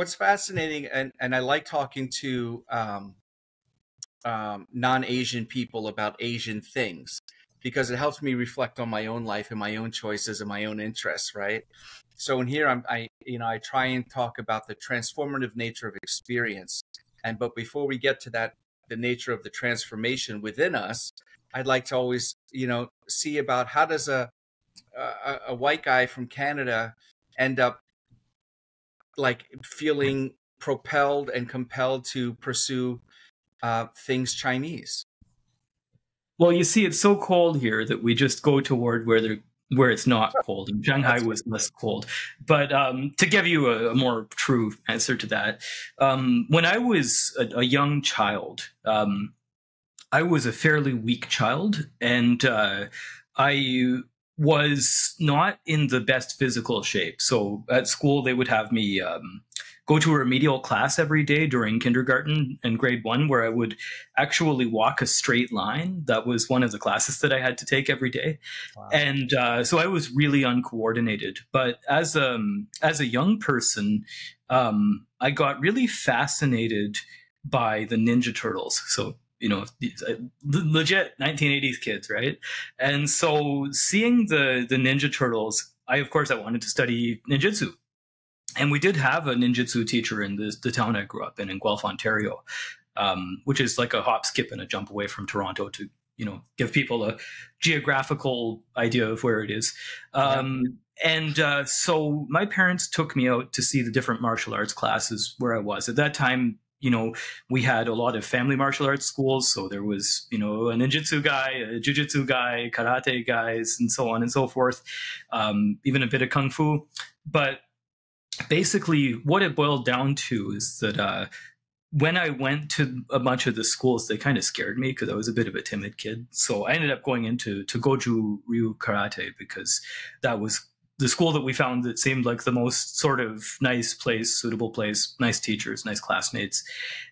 what's fascinating, and and I like talking to um, um, non-Asian people about Asian things because it helps me reflect on my own life and my own choices and my own interests, right? So in here, I'm, I, you know, I try and talk about the transformative nature of experience. And but before we get to that, the nature of the transformation within us, I'd like to always, you know, see about how does a a, a white guy from Canada end up like feeling propelled and compelled to pursue uh, things Chinese. Well, you see, it's so cold here that we just go toward where there where it's not cold. And Shanghai was less cold. But um, to give you a, a, more true answer to that, um, when I was a, a young child, um, I was a fairly weak child, and uh, I was not in the best physical shape. So at school, they would have me um, go to a remedial class every day during kindergarten and grade one where I would actually walk a straight line. That was one of the classes that I had to take every day. Wow. And uh, so I was really uncoordinated. But as, um, as a young person, um, I got really fascinated by the Ninja Turtles. So you know, uh, legit 1980s kids, right? And so seeing the the Ninja Turtles, I of course I wanted to study ninjutsu and we did have a ninjutsu teacher in the, the town I grew up in, in Guelph, Ontario, um, which is like a hop, skip, and a jump away from Toronto to you know give people a geographical idea of where it is. Um, yeah. And uh, so my parents took me out to see the different martial arts classes where I was at that time. You know, we had a lot of family martial arts schools, so there was you know a ninjutsu guy, a jujitsu guy, karate guys, and so on and so forth. Um, even a bit of kung fu, but basically what it boiled down to is that uh, when I went to a bunch of the schools, they kind of scared me because I was a bit of a timid kid. So I ended up going into to Goju Ryu Karate because that was the school that we found that seemed like the most sort of nice place, suitable place, nice teachers, nice classmates,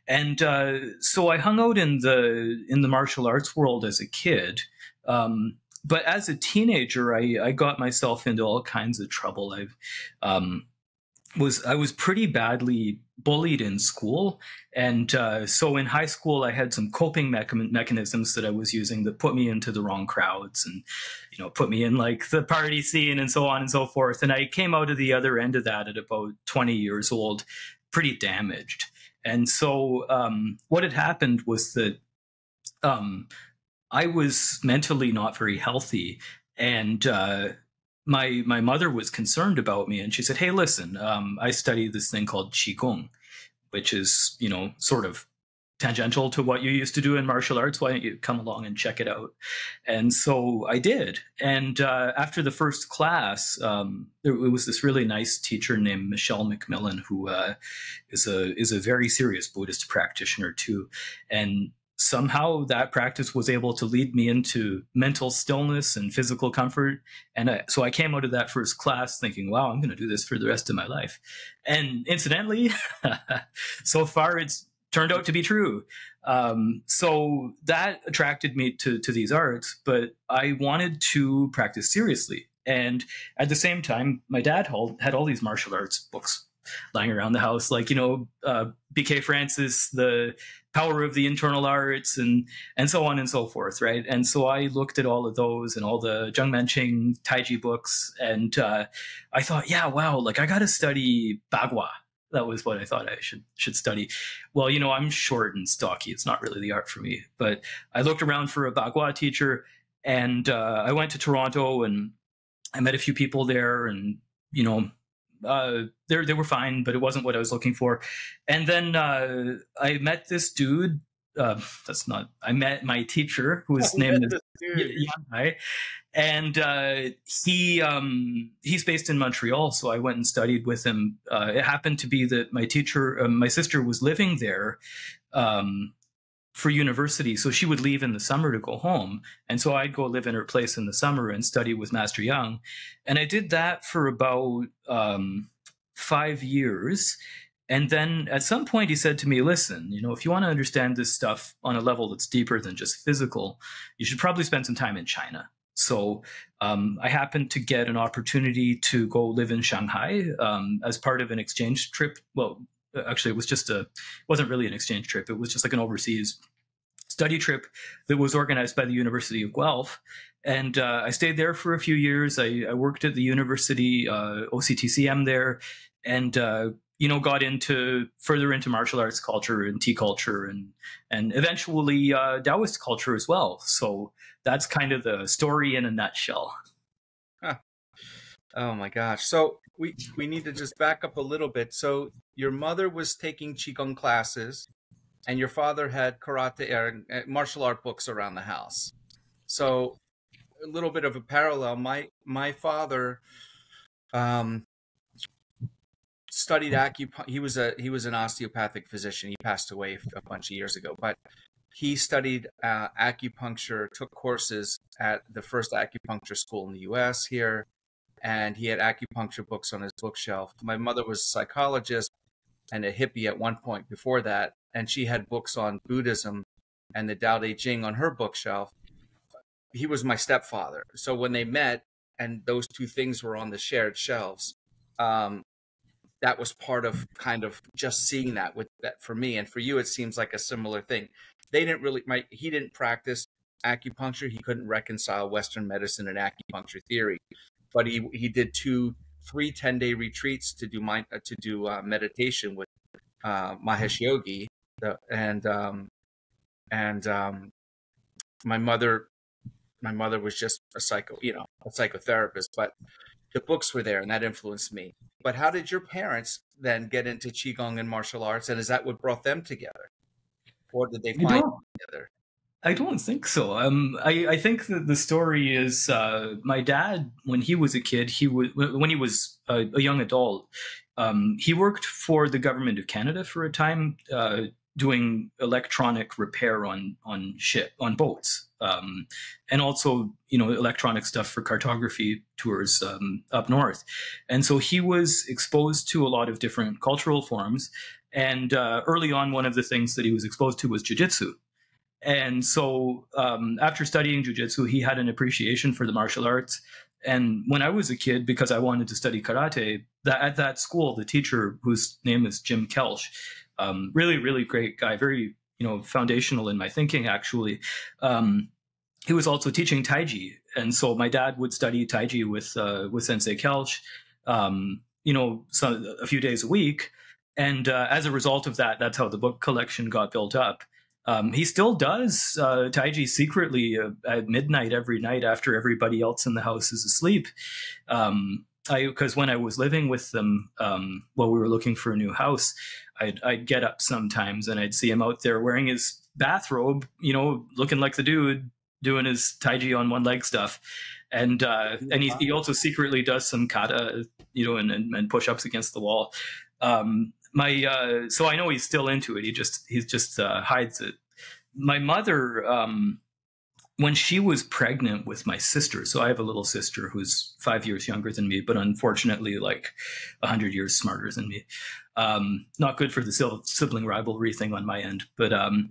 and uh, so I hung out in the in the martial arts world as a kid. Um, but as a teenager, I, I got myself into all kinds of trouble. I've um, was I was pretty badly bullied in school, and uh, so in high school I had some coping mechanisms that I was using that put me into the wrong crowds, and you know put me in like the party scene and so on and so forth. And I came out of the other end of that at about twenty years old, pretty damaged. And so um, what had happened was that um, I was mentally not very healthy, and uh, my my mother was concerned about me, and she said, "Hey, listen, um, I study this thing called qigong, which is you know sort of tangential to what you used to do in martial arts. Why don't you come along and check it out?" And so I did. And uh, after the first class, um, there was this really nice teacher named Michelle McMillan, who uh, is a is a very serious Buddhist practitioner too, and somehow that practice was able to lead me into mental stillness and physical comfort. And I, so I came out of that first class thinking, wow, I'm going to do this for the rest of my life. And incidentally, so far it's turned out to be true. Um, so that attracted me to, to these arts, but I wanted to practice seriously. And at the same time, my dad had all these martial arts books lying around the house, like, you know, uh, BK Frantzis, the power of the internal arts and and so on and so forth right? And so i looked at all of those and all the zheng manqing taiji books and uh, i thought yeah wow like i gotta study bagua. That was what i thought i should should study. Well you know i'm short and stocky. It's not really the art for me. But i looked around for a bagua teacher and uh, i went to toronto and i met a few people there and you know uh, they they were fine, but it wasn't what I was looking for. And then uh, I met this dude. Uh, that's not. I met my teacher, whose name is Yang and uh, he um, he's based in Montreal. So I went and studied with him. Uh, it happened to be that my teacher, uh, my sister, was living there. Um, for university. So she would leave in the summer to go home. And so I'd go live in her place in the summer and study with Master Yang. And I did that for about um, five years. And then at some point, he said to me, Listen, you know, if you want to understand this stuff on a level that's deeper than just physical, you should probably spend some time in China. So um, I happened to get an opportunity to go live in Shanghai um, as part of an exchange trip. Well, actually, it was just a, wasn't really an exchange trip. It was just like an overseas study trip that was organized by the University of Guelph. And uh, I stayed there for a few years. I, I worked at the university, uh, OCTCM there, and uh, you know got into further into martial arts culture and tea culture and and eventually uh, Taoist culture as well. So that's kind of the story in a nutshell. Huh. Oh my gosh! So we we need to just back up a little bit. So your mother was taking qigong classes, and your father had karate or martial art books around the house. So a little bit of a parallel. My my father um, studied acupuncture. He was a he was an osteopathic physician. He passed away a bunch of years ago, but he studied uh, acupuncture, took courses at the first acupuncture school in the U.S. here, and he had acupuncture books on his bookshelf. My mother was a psychologist and a hippie at one point before that, and she had books on Buddhism and the Tao Te Ching on her bookshelf. He was my stepfather, so when they met and those two things were on the shared shelves, um, that was part of kind of just seeing that with that for me. And for you it seems like a similar thing. They didn't really my he didn't practice acupuncture. He couldn't reconcile western medicine and acupuncture theory but he he did two three 10 day retreats to do mind uh, to do uh, meditation with uh, mahesh yogi and um and um my mother my mother was just a psycho you know a psychotherapist but the books were there and that influenced me. But how did your parents then get into Qigong and martial arts? And is that what brought them together? Or did they find together? I don't think so. Um, I, I think that the story is uh, my dad, when he was a kid, he was when he was a, a young adult, um, he worked for the government of Canada for a time, uh, doing electronic repair on on ship on boats, um, and also you know electronic stuff for cartography tours um, up north. And so he was exposed to a lot of different cultural forms. And uh, early on, one of the things that he was exposed to was jujitsu. And so um, after studying jujitsu, he had an appreciation for the martial arts. And when I was a kid, because I wanted to study karate, that at that school, the teacher, whose name is Jim Kelch, um, really, really great guy, very you know foundational in my thinking. Actually, um, he was also teaching Taiji, and so my dad would study Taiji with uh, with Sensei Kelch, um, you know, so, a few days a week. And uh, as a result of that, that's how the book collection got built up. Um, he still does uh, Taiji secretly uh, at midnight every night after everybody else in the house is asleep. Um, because when I was living with them um, while we were looking for a new house, I'd, I'd get up sometimes and I'd see him out there wearing his bathrobe, you know, looking like the dude doing his taiji on one leg stuff. And uh, and he, he also secretly does some kata, you know, and, and, and push ups against the wall. Um, my uh, so I know he's still into it. He just he just uh, hides it. My mother, um, when she was pregnant with my sister, so I have a little sister who's five years younger than me, but unfortunately, like a hundred years smarter than me. Um, not good for the sibling rivalry thing on my end, but um,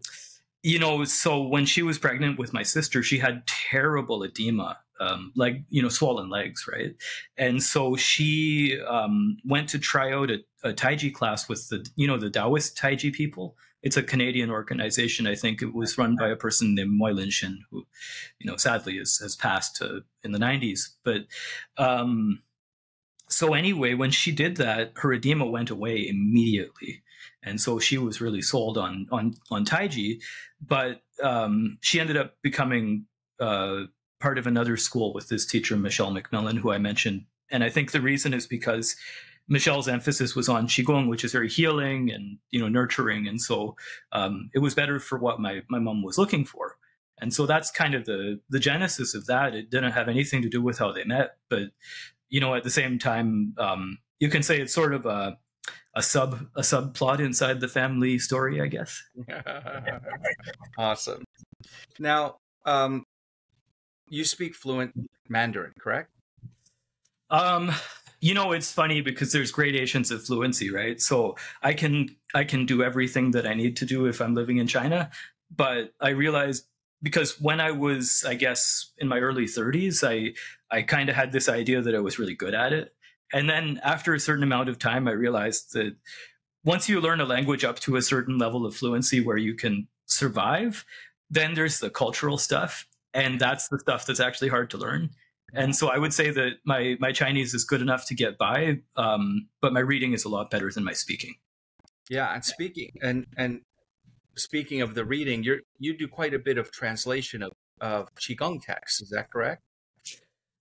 you know, so when she was pregnant with my sister, she had terrible edema, um, like you know, swollen legs, right? And so she um, went to try out a, a Taiji class with the you know the Taoist Taiji people it's a Canadian organization. I think it was run by a person named Moy Lin Shin, who, you know, sadly has, has passed uh, in the 90s. But um, so anyway, when she did that, her edema went away immediately. And so she was really sold on on on Taiji, but um, she ended up becoming uh, part of another school with this teacher Michelle McMillan, who I mentioned. And I think the reason is because Michelle's emphasis was on qigong, which is very healing and you know nurturing, and so um, it was better for what my my mom was looking for. And so that's kind of the the genesis of that. It didn't have anything to do with how they met, but you know at the same time, um, you can say it's sort of a a sub a subplot inside the family story, I guess. awesome. Now, um, you speak fluent Mandarin, correct? Um, you know it's funny because there's gradations of fluency right? So i can i can do everything that i need to do if i'm living in china but i realized because when i was i guess in my early 30s i i kind of had this idea that i was really good at it. And then after a certain amount of time i realized that once you learn a language up to a certain level of fluency where you can survive, then there's the cultural stuff, and that's the stuff that's actually hard to learn. And so I would say that my my Chinese is good enough to get by, um, but my reading is a lot better than my speaking. Yeah, and speaking and and speaking of the reading, you you do quite a bit of translation of of qigong texts. Is that correct?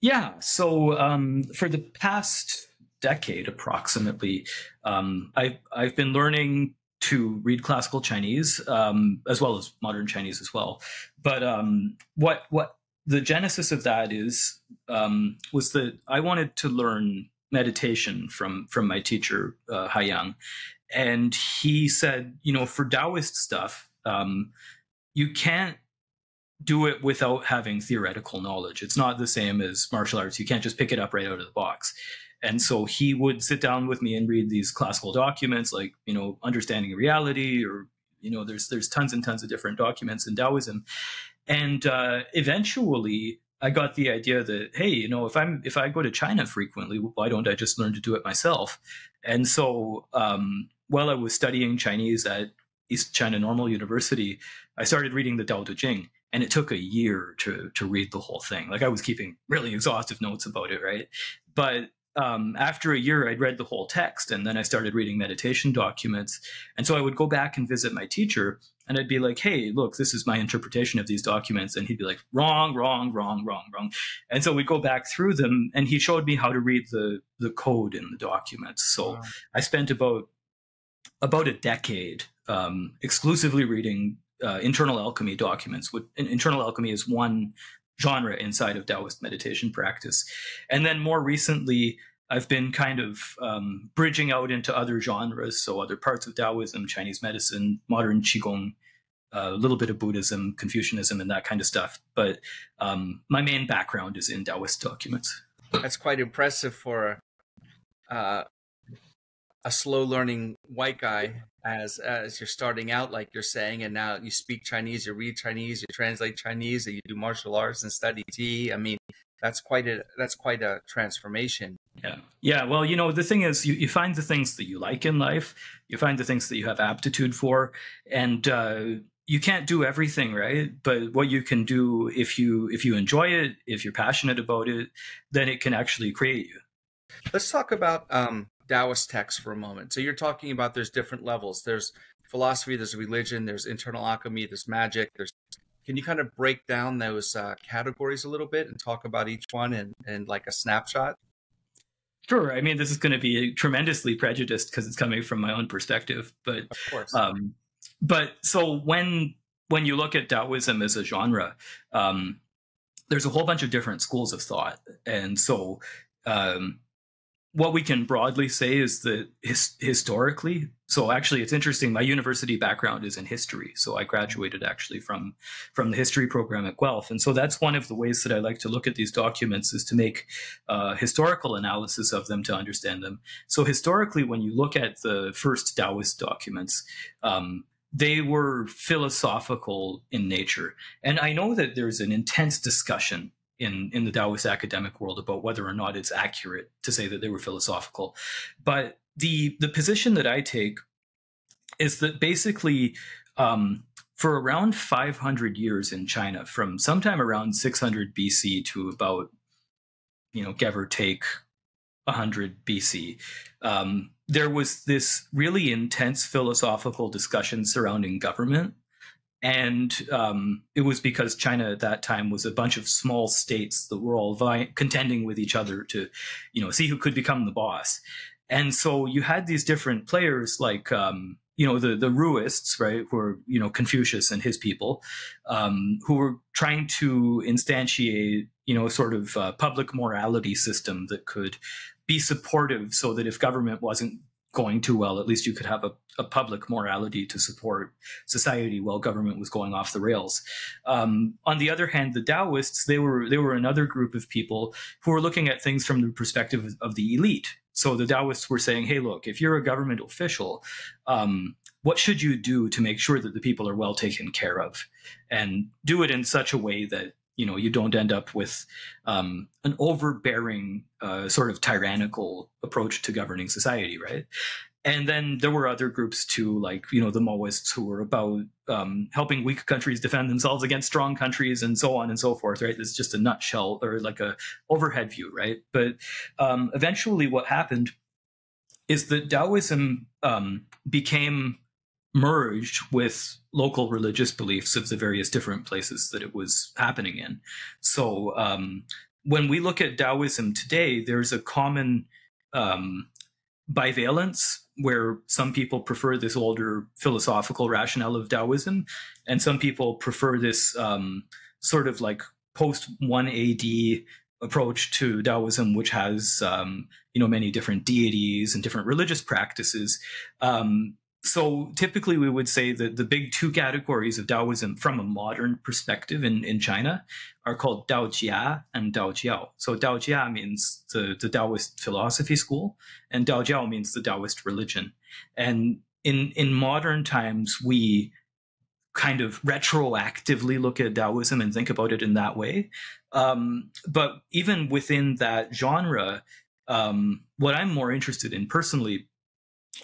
Yeah. So um, for the past decade, approximately, um, I've I've been learning to read classical Chinese um, as well as modern Chinese as well. But um, what what the genesis of that is um, was that I wanted to learn meditation from from my teacher uh, Haiyang, and he said, you know, for Taoist stuff, um, you can't do it without having theoretical knowledge. It's not the same as martial arts. You can't just pick it up right out of the box. And so he would sit down with me and read these classical documents, like you know, understanding reality, or you know, there's there's tons and tons of different documents in Taoism, and uh, eventually I got the idea that hey, you know, if I'm if I go to China frequently, why don't I just learn to do it myself? And so um, while I was studying Chinese at East China Normal University, I started reading the Tao Te Ching, and it took a year to to read the whole thing. Like I was keeping really exhaustive notes about it, right? But um, after a year, I'd read the whole text, and then I started reading meditation documents. And so I would go back and visit my teacher, and I'd be like, "Hey, look, this is my interpretation of these documents," and he'd be like, "Wrong, wrong, wrong, wrong, wrong." And so we'd go back through them, and he showed me how to read the the code in the documents. So wow. I spent about about a decade um, exclusively reading uh, internal alchemy documents. What internal alchemy is one genre inside of Taoist meditation practice. And then more recently, I've been kind of um, bridging out into other genres, so other parts of Taoism, Chinese medicine, modern Qigong, a little bit of Buddhism, Confucianism, and that kind of stuff. But um, my main background is in Taoist documents. That's quite impressive for uh, a slow learning white guy as as you're starting out like you're saying and now you speak chinese you read chinese you translate chinese and you do martial arts and study tea i mean that's quite a that's quite a transformation. Yeah. Yeah well you know the thing is you, you find the things that you like in life you find the things that you have aptitude for and uh, you can't do everything right? But what you can do if you if you enjoy it if you're passionate about it then it can actually create you. Let's talk about um Taoist texts for a moment. So you're talking about there's different levels. There's philosophy, there's religion, there's internal alchemy, there's magic. There's can you kind of break down those uh, categories a little bit and talk about each one and and like a snapshot? Sure. I mean, this is going to be tremendously prejudiced because it's coming from my own perspective. But of course. Um, but so when when you look at Taoism as a genre, um, there's a whole bunch of different schools of thought, and so um, what we can broadly say is that his, historically, so actually it's interesting. My university background is in history, so I graduated actually from from the history program at Guelph, and so that's one of the ways that I like to look at these documents is to make uh, historical analysis of them to understand them. So historically, when you look at the first Taoist documents. Um, they were philosophical in nature. And I know that there's an intense discussion in in the Taoist academic world about whether or not it's accurate to say that they were philosophical. But the the position that I take is that basically um, for around 500 years in China, from sometime around 600 BC to about you know give or take 100 BC, um, there was this really intense philosophical discussion surrounding government and um, it was because China at that time was a bunch of small states that were all vi- contending with each other to, you know, see who could become the boss. And so you had these different players like, um, you know, the the Ruists, right, who were you know Confucius and his people, um, who were trying to instantiate, you know, a sort of uh, public morality system that could be supportive, so that if government wasn't going too well, at least you could have a, a public morality to support society while government was going off the rails. Um, on the other hand, the Taoists, they were, they were another group of people who were looking at things from the perspective of the elite. So the Taoists were saying, hey, look, if you're a government official, um, what should you do to make sure that the people are well taken care of? And do it in such a way that you know you don't end up with um, an overbearing uh, sort of tyrannical approach to governing society right and then there were other groups too, like you know the Mohists who were about um, helping weak countries defend themselves against strong countries, and so on and so forth. Right? It's just a nutshell or like a overhead view, right? But um, eventually, what happened is that Taoism um, became merged with local religious beliefs of the various different places that it was happening in. So um, when we look at Taoism today, there's a common um, bivalence where some people prefer this older philosophical rationale of Taoism, and some people prefer this um, sort of like post 1 AD approach to Taoism, which has um, you know many different deities and different religious practices. Um, so typically we would say that the big two categories of Taoism from a modern perspective in, in China are called Dao Jia and Dao Jiao. So Dao Jia means the, the Taoist philosophy school and Dao Jiao means the Taoist religion. And in, in modern times, we kind of retroactively look at Taoism and think about it in that way. Um, but even within that genre, um, what I'm more interested in personally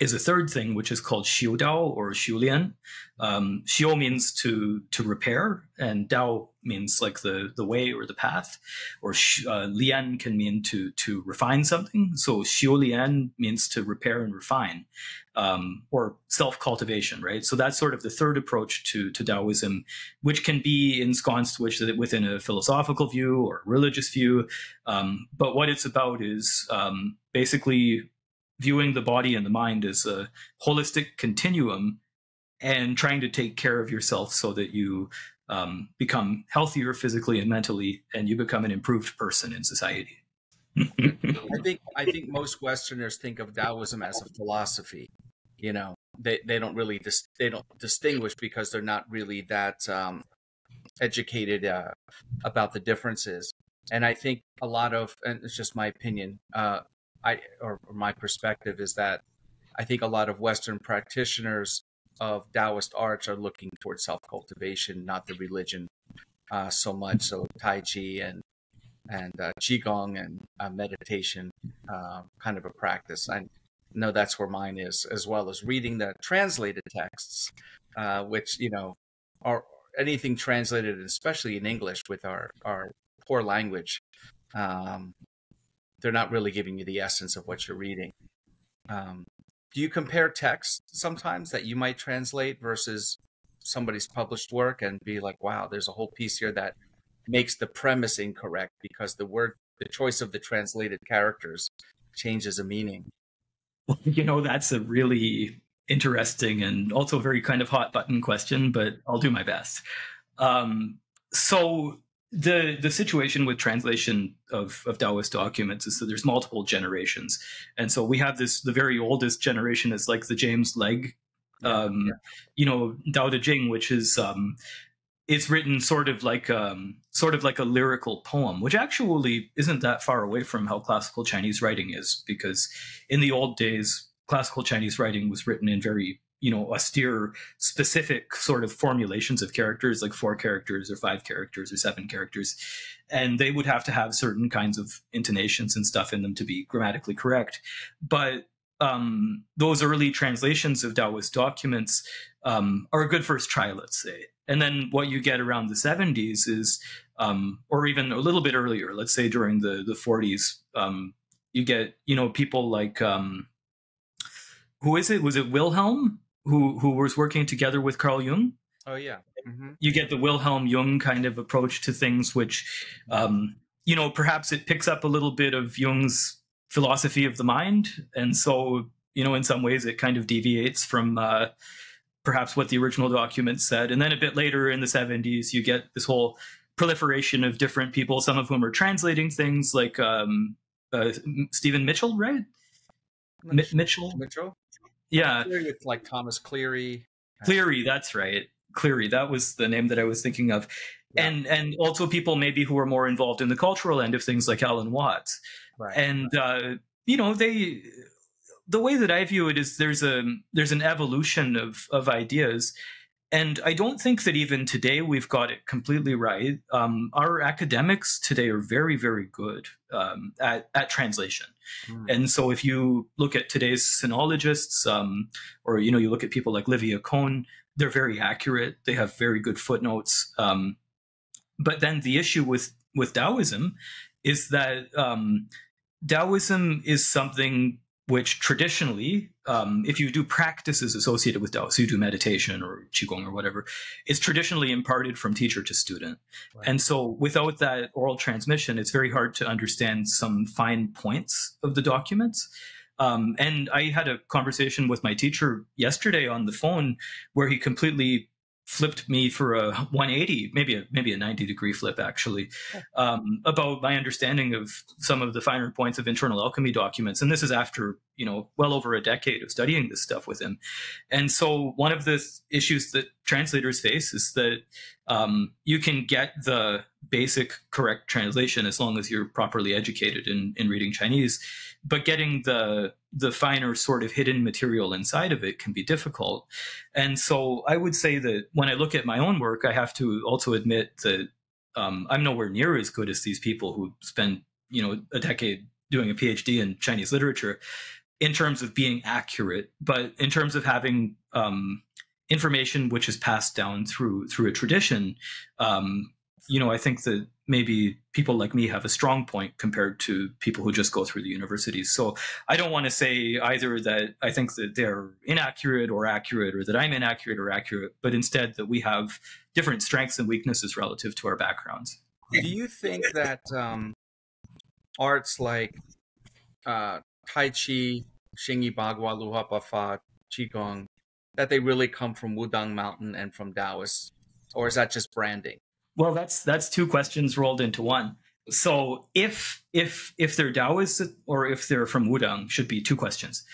is a third thing, which is called xiu dao or xiu lian. Um, xiu means to to repair, and dao means like the the way or the path, or uh, lian can mean to to refine something. So xiu lian means to repair and refine, um, or self cultivation, right? So that's sort of the third approach to to Taoism, which can be ensconced within a philosophical view or religious view. Um, but what it's about is um, basically viewing the body and the mind as a holistic continuum and trying to take care of yourself so that you um, become healthier physically and mentally and you become an improved person in society. I think I think most Westerners think of Taoism as a philosophy. You know, they they don't really dis- they don't distinguish because they're not really that um, educated uh, about the differences. And I think a lot of, and it's just my opinion, uh, I or, my perspective is that I think a lot of Western practitioners of Taoist arts are looking towards self cultivation, not the religion uh, so much. So Tai Chi and and uh, Qigong and uh, meditation, uh, kind of a practice. I know that's where mine is, as well as reading the translated texts, uh, which you know are anything translated, especially in English, with our our poor language. Um, they're not really giving you the essence of what you're reading. Um, do you compare text sometimes that you might translate versus somebody's published work and be like, wow, there's a whole piece here that makes the premise incorrect because the word, the choice of the translated characters changes a meaning? Well, you know, that's a really interesting and also very kind of hot button question, but I'll do my best. Um, so the the situation with translation of, of Taoist documents is that there's multiple generations, and so we have this the very oldest generation is like the James Legge, um, yeah. you know, Tao Te Ching, which is um, it's written sort of like um, sort of like a lyrical poem, which actually isn't that far away from how classical Chinese writing is, because in the old days, classical Chinese writing was written in very you know austere specific sort of formulations of characters like four characters or five characters or seven characters and they would have to have certain kinds of intonations and stuff in them to be grammatically correct but um, those early translations of Taoist documents um, are a good first try, let's say. And then what you get around the 70s is, um, or even a little bit earlier, let's say during the, the 40s, um, you get, you know, people like, um, who is it? Was it Wilhelm? Who who was working together with Carl Jung. Oh yeah. Mm-hmm. You get the Wilhelm Jung kind of approach to things, which um, you know perhaps it picks up a little bit of Jung's philosophy of the mind, and so you know in some ways it kind of deviates from uh, perhaps what the original document said. And then a bit later in the seventies, you get this whole proliferation of different people, some of whom are translating things like um, uh, Stephen Mitchell, right? Mitchell. Mitchell yeah, with like Thomas Cleary. Cleary, that's right. Cleary, that was the name that I was thinking of. Yeah. And and also people maybe who are more involved in the cultural end of things like Alan Watts. Right. And uh, you know, they the way that I view it is there's a there's an evolution of of ideas and I don't think that even today we've got it completely right. Um, our academics today are very, very good um, at, at translation. Mm. And so if you look at today's sinologists, um, or you know, you look at people like Livia Kohn, they're very accurate. They have very good footnotes. Um, but then the issue with with Taoism is that um, Taoism is something which traditionally, um, if you do practices associated with Tao, so you do meditation or Qigong or whatever, is traditionally imparted from teacher to student. Right. And so without that oral transmission, it's very hard to understand some fine points of the documents. Um, and I had a conversation with my teacher yesterday on the phone where he completely flipped me for a 180 maybe a maybe a 90 degree flip actually. Um, about my understanding of some of the finer points of internal alchemy documents and this is after you know well over a decade of studying this stuff with him. And so one of the issues that translators face is that um, you can get the basic correct translation as long as you're properly educated in, in reading chinese but getting the the finer sort of hidden material inside of it can be difficult. And so I would say that when I look at my own work, I have to also admit that um, I'm nowhere near as good as these people who spend, you know, a decade doing a PhD in Chinese literature in terms of being accurate, but in terms of having um, information which is passed down through through a tradition, um, you know, I think that maybe people like me have a strong point compared to people who just go through the universities. So I don't want to say either that I think that they're inaccurate or accurate or that I'm inaccurate or accurate, but instead that we have different strengths and weaknesses relative to our backgrounds. Do you think that um, arts like uh, Tai Chi, Xingyi Bagua, Luo Bafa, Qigong, that they really come from Wudang Mountain and from Taoists? Or is that just branding? Well, that's that's two questions rolled into one. So if if if they're Taoist or if they're from Wudang, should be two questions.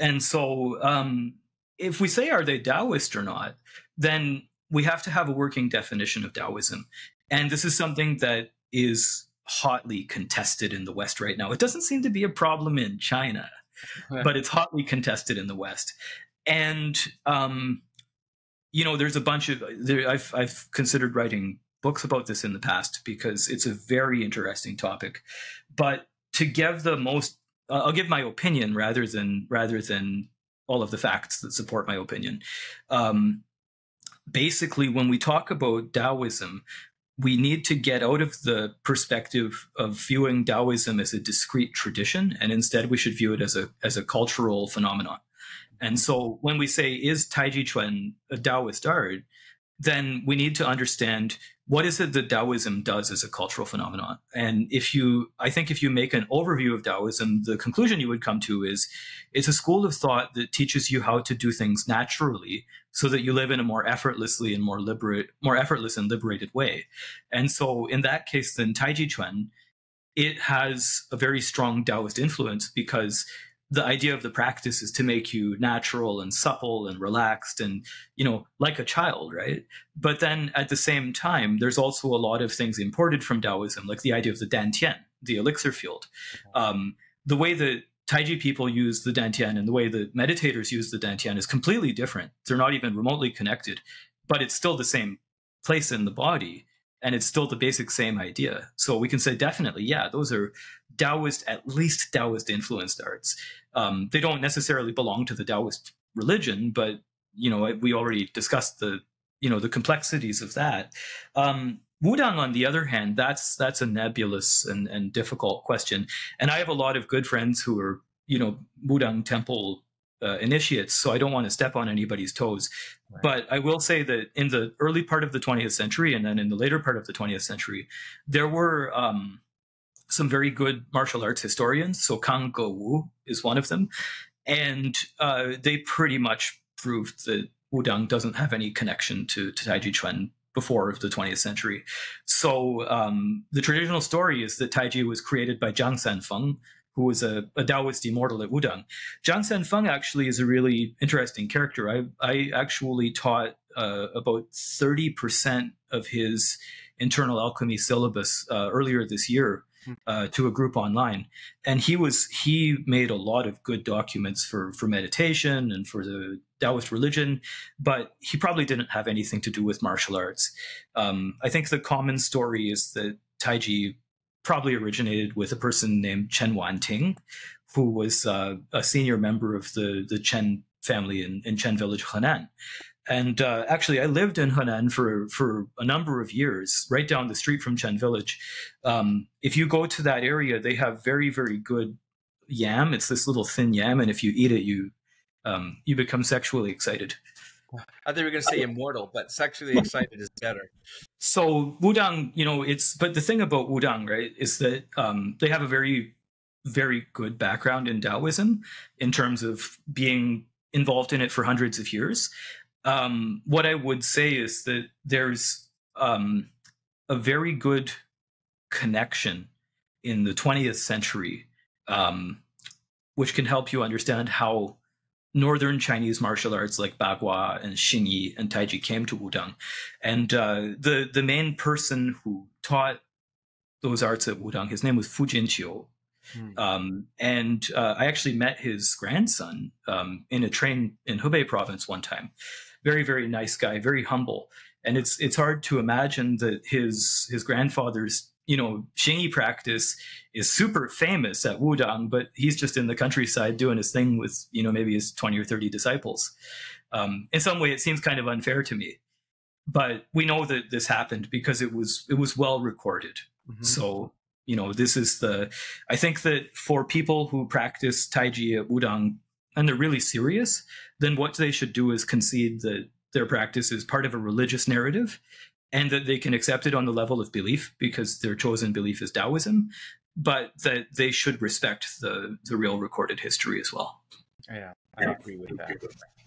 And so um, if we say are they Taoist or not, then we have to have a working definition of Taoism. And this is something that is hotly contested in the West right now. It doesn't seem to be a problem in China, but it's hotly contested in the West. And um, you know, there's a bunch of there, I've I've considered writing books about this in the past because it's a very interesting topic. But to give the most, uh, I'll give my opinion rather than rather than all of the facts that support my opinion. Um, basically, when we talk about Taoism, we need to get out of the perspective of viewing Taoism as a discrete tradition, and instead we should view it as a as a cultural phenomenon. And so, when we say is Taiji Chuan a Taoist art, then we need to understand what is it that Taoism does as a cultural phenomenon? And if you, I think if you make an overview of Taoism, the conclusion you would come to is it's a school of thought that teaches you how to do things naturally so that you live in a more effortlessly and more liberate, more effortless and liberated way. And so in that case, then Taiji Chuan, it has a very strong Taoist influence because the idea of the practice is to make you natural and supple and relaxed and you know like a child right? But then at the same time there's also a lot of things imported from taoism like the idea of the dantian the elixir field. Um, the way that taiji people use the dantian and the way that meditators use the dantian is completely different. They're not even remotely connected but it's still the same place in the body and it's still the basic same idea. So we can say definitely, yeah, those are Taoist, at least Taoist influenced arts. Um, they don't necessarily belong to the Taoist religion, but you know we already discussed the you know the complexities of that. Um, Wudang, on the other hand, that's that's a nebulous and, and difficult question. And I have a lot of good friends who are you know Wudang temple uh, initiates, so I don't want to step on anybody's toes. Right. But I will say that in the early part of the 20th century and then in the later part of the 20th century, there were um, some very good martial arts historians. So Kang Ge-wu is one of them. And uh, they pretty much proved that Wudang doesn't have any connection to, to Taiji Chuan before the 20th century. So um, the traditional story is that Taiji was created by Zhang Sanfeng, who was a, a Taoist immortal at Wudang. Zhang Sanfeng actually is a really interesting character. I, I actually taught uh, about 30% of his internal alchemy syllabus uh, earlier this year hmm. uh, to a group online, and he was he made a lot of good documents for for meditation and for the Taoist religion, but he probably didn't have anything to do with martial arts. Um, I think the common story is that Taiji probably originated with a person named Chen Wangting, who was uh, a senior member of the the Chen family in, in Chen Village, Henan. And uh, actually, I lived in Henan for for a number of years, right down the street from Chen Village. Um, if you go to that area, they have very very good yam. It's this little thin yam, and if you eat it, you um, you become sexually excited. I thought you were going to say immortal, but sexually excited is better. So Wudang, you know, it's but the thing about Wudang, right, is that um, they have a very very good background in Taoism in terms of being involved in it for hundreds of years. Um, what I would say is that there's um, a very good connection in the 20th century, um, which can help you understand how northern Chinese martial arts like Bagua and Xingyi and Taiji came to Wudang. And uh, the the main person who taught those arts at Wudang, his name was Fu Jinqiu, Hmm. Um, and uh, I actually met his grandson um, in a train in Hubei province one time. Very, very nice guy, very humble. And it's it's hard to imagine that his his grandfather's you know Xingyi practice is super famous at Wudang, but he's just in the countryside doing his thing with you know maybe his twenty or thirty disciples. Um, in some way, it seems kind of unfair to me, but we know that this happened because it was it was well recorded. Mm-hmm. So you know, this is the, I think that for people who practice Taiji at Wudang and they're really serious, then what they should do is concede that their practice is part of a religious narrative and that they can accept it on the level of belief because their chosen belief is Taoism, but that they should respect the, the real recorded history as well. Yeah, I agree with that.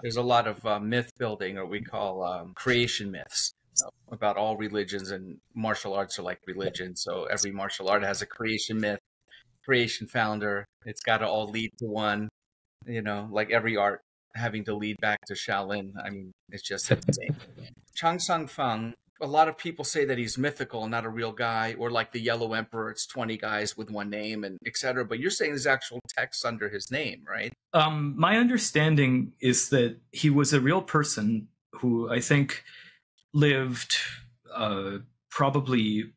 There's a lot of uh, myth building, or we call um, creation myths, about all religions and martial arts are like religion. So every martial art has a creation myth, creation founder. It's got to all lead to one, you know, like every art having to lead back to Shaolin. I mean, it's just insane. Chang San Feng, a lot of people say that he's mythical, not a real guy, or like the Yellow Emperor, it's 20 guys with one name and etc. But you're saying there's actual text under his name, right? Um, my understanding is that he was a real person who I think lived uh, probably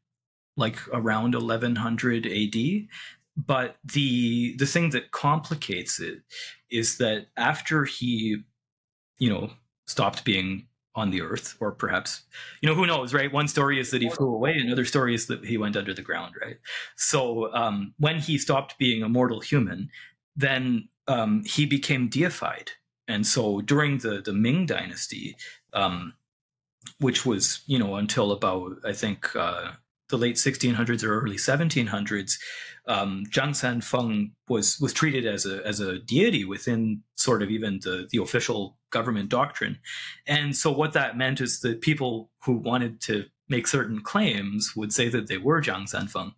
like around 1100 AD. But the the thing that complicates it is that after he, you know, stopped being on the earth, or perhaps, you know, who knows, right? One story is that he flew away, another story is that he went under the ground, right? So um, when he stopped being a mortal human, then um, he became deified. And so during the, the Ming dynasty, um, which was you know until about I think uh, the late 1600s or early 1700s, um, Zhang San Feng was was treated as a as a deity within sort of even the the official government doctrine, and so what that meant is that people who wanted to make certain claims would say that they were Zhang San Feng,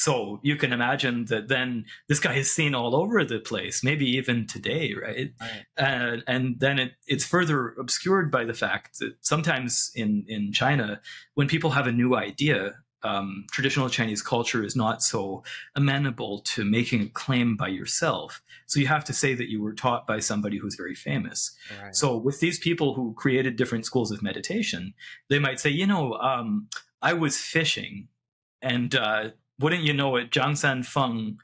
so you can imagine that then this guy is seen all over the place, maybe even today, right? right. And, and then it, it's further obscured by the fact that sometimes in, in China, when people have a new idea, um, traditional Chinese culture is not so amenable to making a claim by yourself. So you have to say that you were taught by somebody who's very famous. Right. So with these people who created different schools of meditation, they might say, you know, um, I was fishing and uh, wouldn't you know it, Zhang San Feng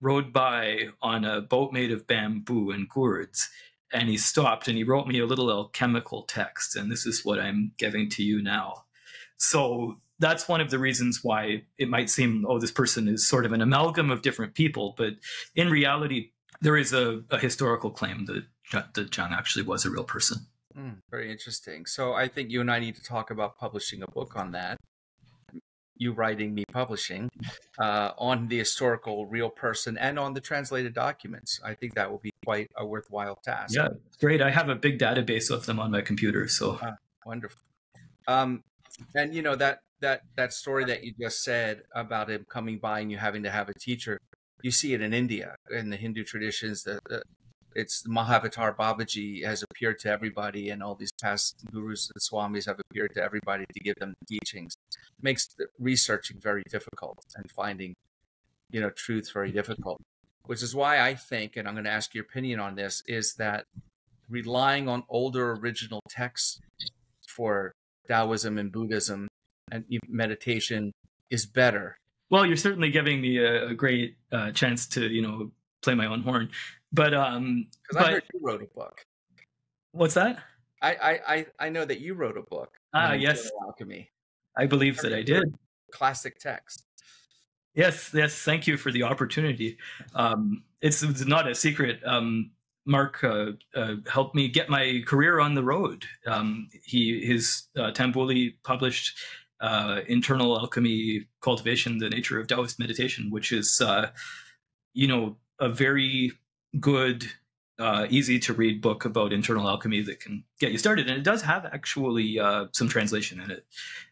rode by on a boat made of bamboo and gourds, and he stopped and he wrote me a little alchemical text, and this is what I'm giving to you now. So that's one of the reasons why it might seem, oh, this person is sort of an amalgam of different people, but in reality, there is a, a historical claim that that Zhang actually was a real person. Mm, very interesting. So I think you and I need to talk about publishing a book on that you writing, me publishing, uh, on the historical real person and on the translated documents. I think that will be quite a worthwhile task. Yeah, great. I have a big database of them on my computer. So ah, wonderful. Um, and you know that that that story that you just said about him coming by and you having to have a teacher, you see it in India in the Hindu traditions. The, the it's Mahavatar Babaji has appeared to everybody, and all these past gurus and swamis have appeared to everybody to give them the teachings. It makes researching very difficult and finding, you know, truth very difficult. Which is why I think, and I'm going to ask your opinion on this, is that relying on older original texts for Taoism and Buddhism and meditation is better. Well, you're certainly giving me a, a great uh, chance to, you know, play my own horn. But um, because I heard you wrote a book. What's that? I I I know that you wrote a book. Ah, yes, alchemy. I believe that I did. Classic text. Yes, yes. Thank you for the opportunity. Um, it's, it's not a secret. Um, Mark uh, uh, helped me get my career on the road. Um, he his uh, Tambuli published uh, Internal Alchemy Cultivation: The Nature of Taoist Meditation, which is uh, you know a very good, uh, easy to read book about internal alchemy that can get you started. And it does have actually some translation in it.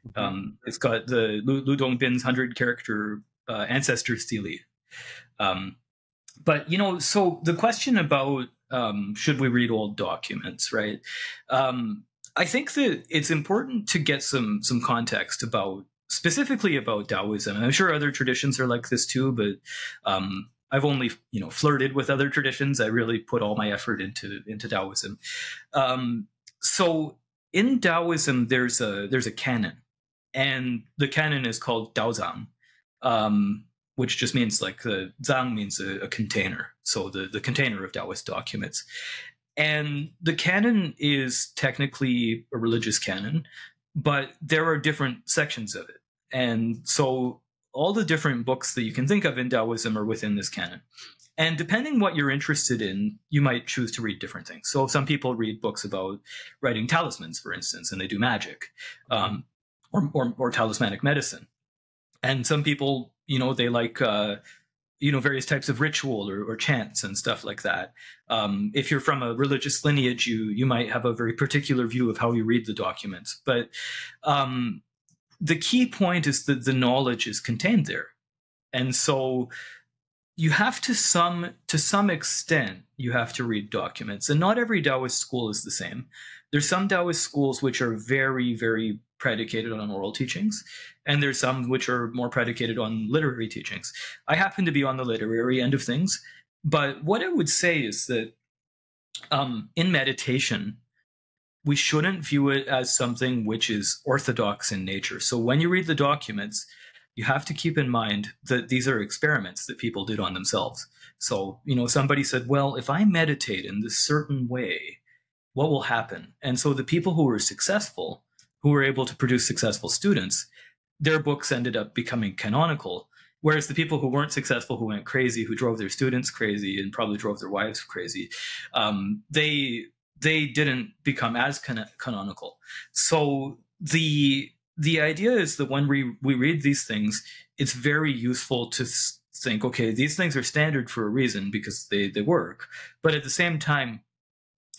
Mm-hmm. Um, it's got the Lu, Dongbin's hundred character ancestor stele. Um, but you know, so the question about um, should we read old documents, right? Um, I think that it's important to get some some context about specifically about Taoism. I'm sure other traditions are like this too, but um, I've only you know flirted with other traditions. I really put all my effort into into Taoism. Um, so in Taoism, there's a there's a canon, and the canon is called Daozang, um, which just means like the Zang means a, a container, so the the container of Taoist documents. And the canon is technically a religious canon, but there are different sections of it. And so all the different books that you can think of in Taoism are within this canon. And depending what you're interested in, you might choose to read different things. So some people read books about writing talismans, for instance, and they do magic, um, or, or, or talismanic medicine. And some people, you know, they like uh, you know various types of ritual or, or chants and stuff like that. Um, if you're from a religious lineage, you you might have a very particular view of how you read the documents. But um, the key point is that the knowledge is contained there and so you have to some to some extent you have to read documents and not every taoist school is the same there's some taoist schools which are very very predicated on oral teachings and there's some which are more predicated on literary teachings i happen to be on the literary end of things but what i would say is that um, in meditation we shouldn't view it as something which is orthodox in nature. So when you read the documents, you have to keep in mind that these are experiments that people did on themselves. So, you know, somebody said, well, if I meditate in this certain way, what will happen? And so the people who were successful, who were able to produce successful students, their books ended up becoming canonical. Whereas the people who weren't successful, who went crazy, who drove their students crazy and probably drove their wives crazy, um, they they didn't become as can- canonical. So the the idea is that when we we read these things, it's very useful to think, okay, these things are standard for a reason because they they work. But at the same time,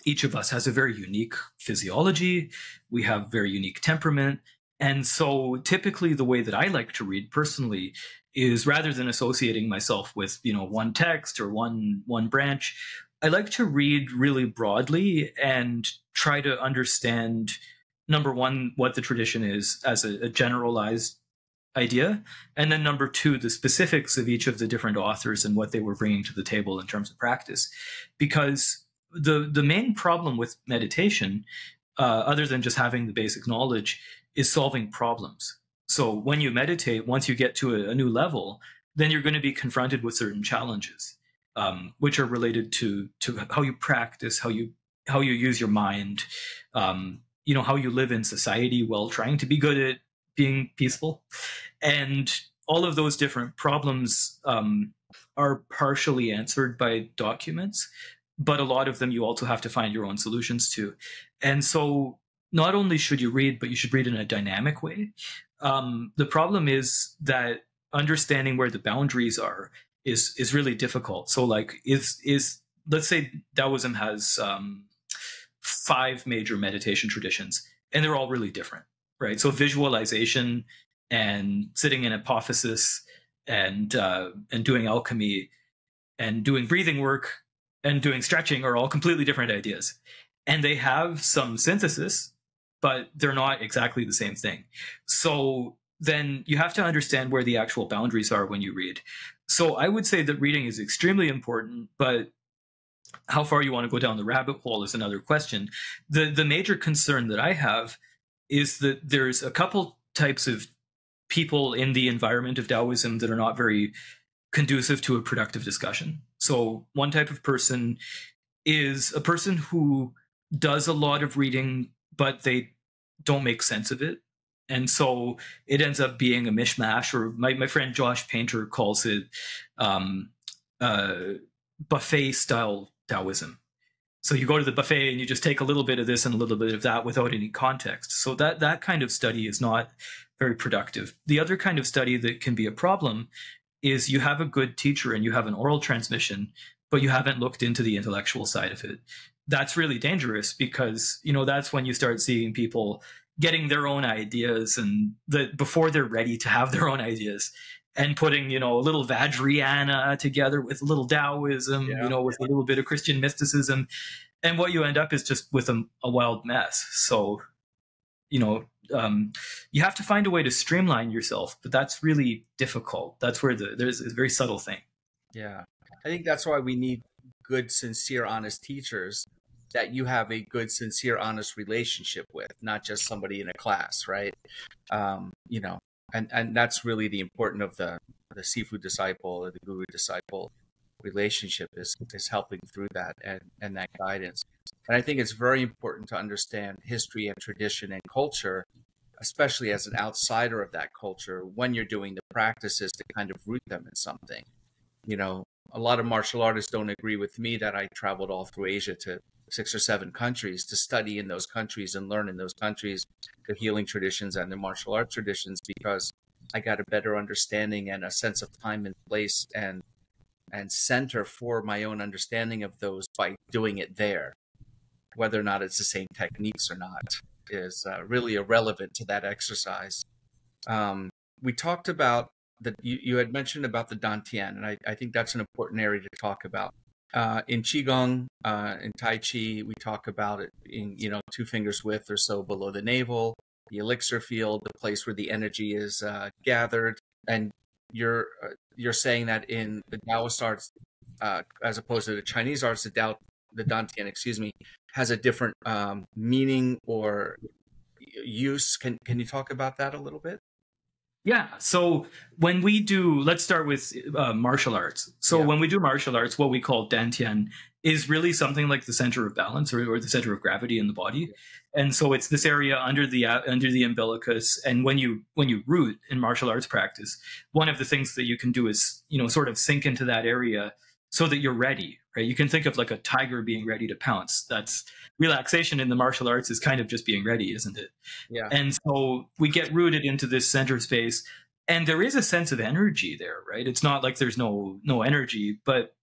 each of us has a very unique physiology. We have very unique temperament. And so typically the way that I like to read personally is rather than associating myself with, you know, one text or one one branch, I like to read really broadly and try to understand number one what the tradition is as a, a, generalized idea and then number two the specifics of each of the different authors and what they were bringing to the table in terms of practice because the the main problem with meditation uh, other than just having the basic knowledge is solving problems. So when you meditate once you get to a, a new level then you're going to be confronted with certain challenges um, which are related to to how you practice, how you how you use your mind, um, you know, how you live in society while trying to be good at being peaceful, and all of those different problems um, are partially answered by documents, but a lot of them you also have to find your own solutions to, and so not only should you read, but you should read in a dynamic way. Um, the problem is that understanding where the boundaries are is is really difficult. So like is is let's say Taoism has um, five major meditation traditions, and they're all really different, right? So visualization and sitting in apophasis and uh, and doing alchemy and doing breathing work and doing stretching are all completely different ideas. And they have some synthesis, but they're not exactly the same thing. So then you have to understand where the actual boundaries are when you read. So I would say that reading is extremely important, but how far you want to go down the rabbit hole is another question. The the major concern that I have is that there's a couple types of people in the environment of Taoism that are not very conducive to a productive discussion. So one type of person is a person who does a lot of reading, but they don't make sense of it. And so it ends up being a mishmash, or my, my friend Josh Painter calls it um, uh, buffet style Taoism. So you go to the buffet and you just take a little bit of this and a little bit of that without any context. So that that kind of study is not very productive. The other kind of study that can be a problem is you have a good teacher and you have an oral transmission, but you haven't looked into the intellectual side of it. That's really dangerous because, you know, that's when you start seeing people getting their own ideas and the before they're ready to have their own ideas and putting you know a little Vajrayana together with a little Taoism, yeah. you know, with a little bit of Christian mysticism, and what you end up is just with a, a wild mess. So, you know, um, you have to find a way to streamline yourself, but that's really difficult. That's where the there's a very subtle thing. Yeah, I think that's why we need good, sincere, honest teachers that you have a good, sincere, honest relationship with, not just somebody in a class, right? Um, you know, and and that's really the important of the the Sifu disciple or the guru disciple relationship is is helping through that and and that guidance. And I think it's very important to understand history and tradition and culture, especially as an outsider of that culture, when you're doing the practices to kind of root them in something. You know, a lot of martial artists don't agree with me that I traveled all through Asia to six or seven countries to study in those countries and learn in those countries the healing traditions and the martial art traditions because I got a better understanding and a sense of time and place and and center for my own understanding of those by doing it there. Whether or not it's the same techniques or not is uh, really irrelevant to that exercise. Um, we talked about that you, you had mentioned about the Dantian, and I, I think that's an important area to talk about uh, in qigong, uh, in tai chi, we talk about it in you know two fingers width or so below the navel, the elixir field, the place where the energy is uh, gathered, and you're uh, you're saying that in the Taoist arts, uh, as opposed to the Chinese arts, the Dao, the Dantian, excuse me, has a different um, meaning or use. Can can you talk about that a little bit? Yeah. So when we do, let's start with uh, martial arts. So yeah. when we do martial arts, what we call dantian is really something like the center of balance or, or, the center of gravity in the body. And so it's this area under the uh, under the umbilicus. And when you when you root in martial arts practice, one of the things that you can do is you know sort of sink into that area so that you're ready, right? You can think of like a tiger being ready to pounce. That's relaxation in the martial arts is kind of just being ready, isn't it? Yeah. And so we get rooted into this center space and there is a sense of energy there, right? It's not like there's no no energy, but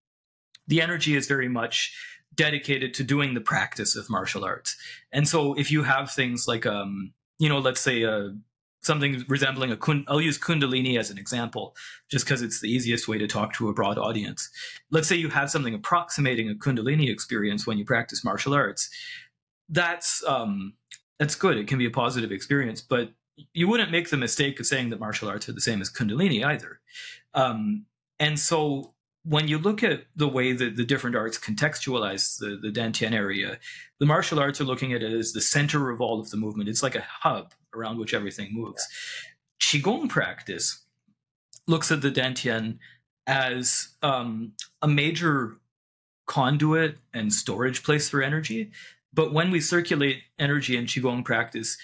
the energy is very much dedicated to doing the practice of martial arts. And so if you have things like um you know, let's say a something resembling a kun- I'll use kundalini as an example just because it's the easiest way to talk to a broad audience. Let's say you have something approximating a kundalini experience when you practice martial arts. That's um, that's good. It can be a positive experience, but you wouldn't make the mistake of saying that martial arts are the same as kundalini either. Um, and so when you look at the way that the different arts contextualize the, the Dantian area, the martial arts are looking at it as the center of all of the movement. It's like a hub around which everything moves. Qigong practice looks at the Dantian as um, a major conduit and storage place for energy. But when we circulate energy in Qigong practice,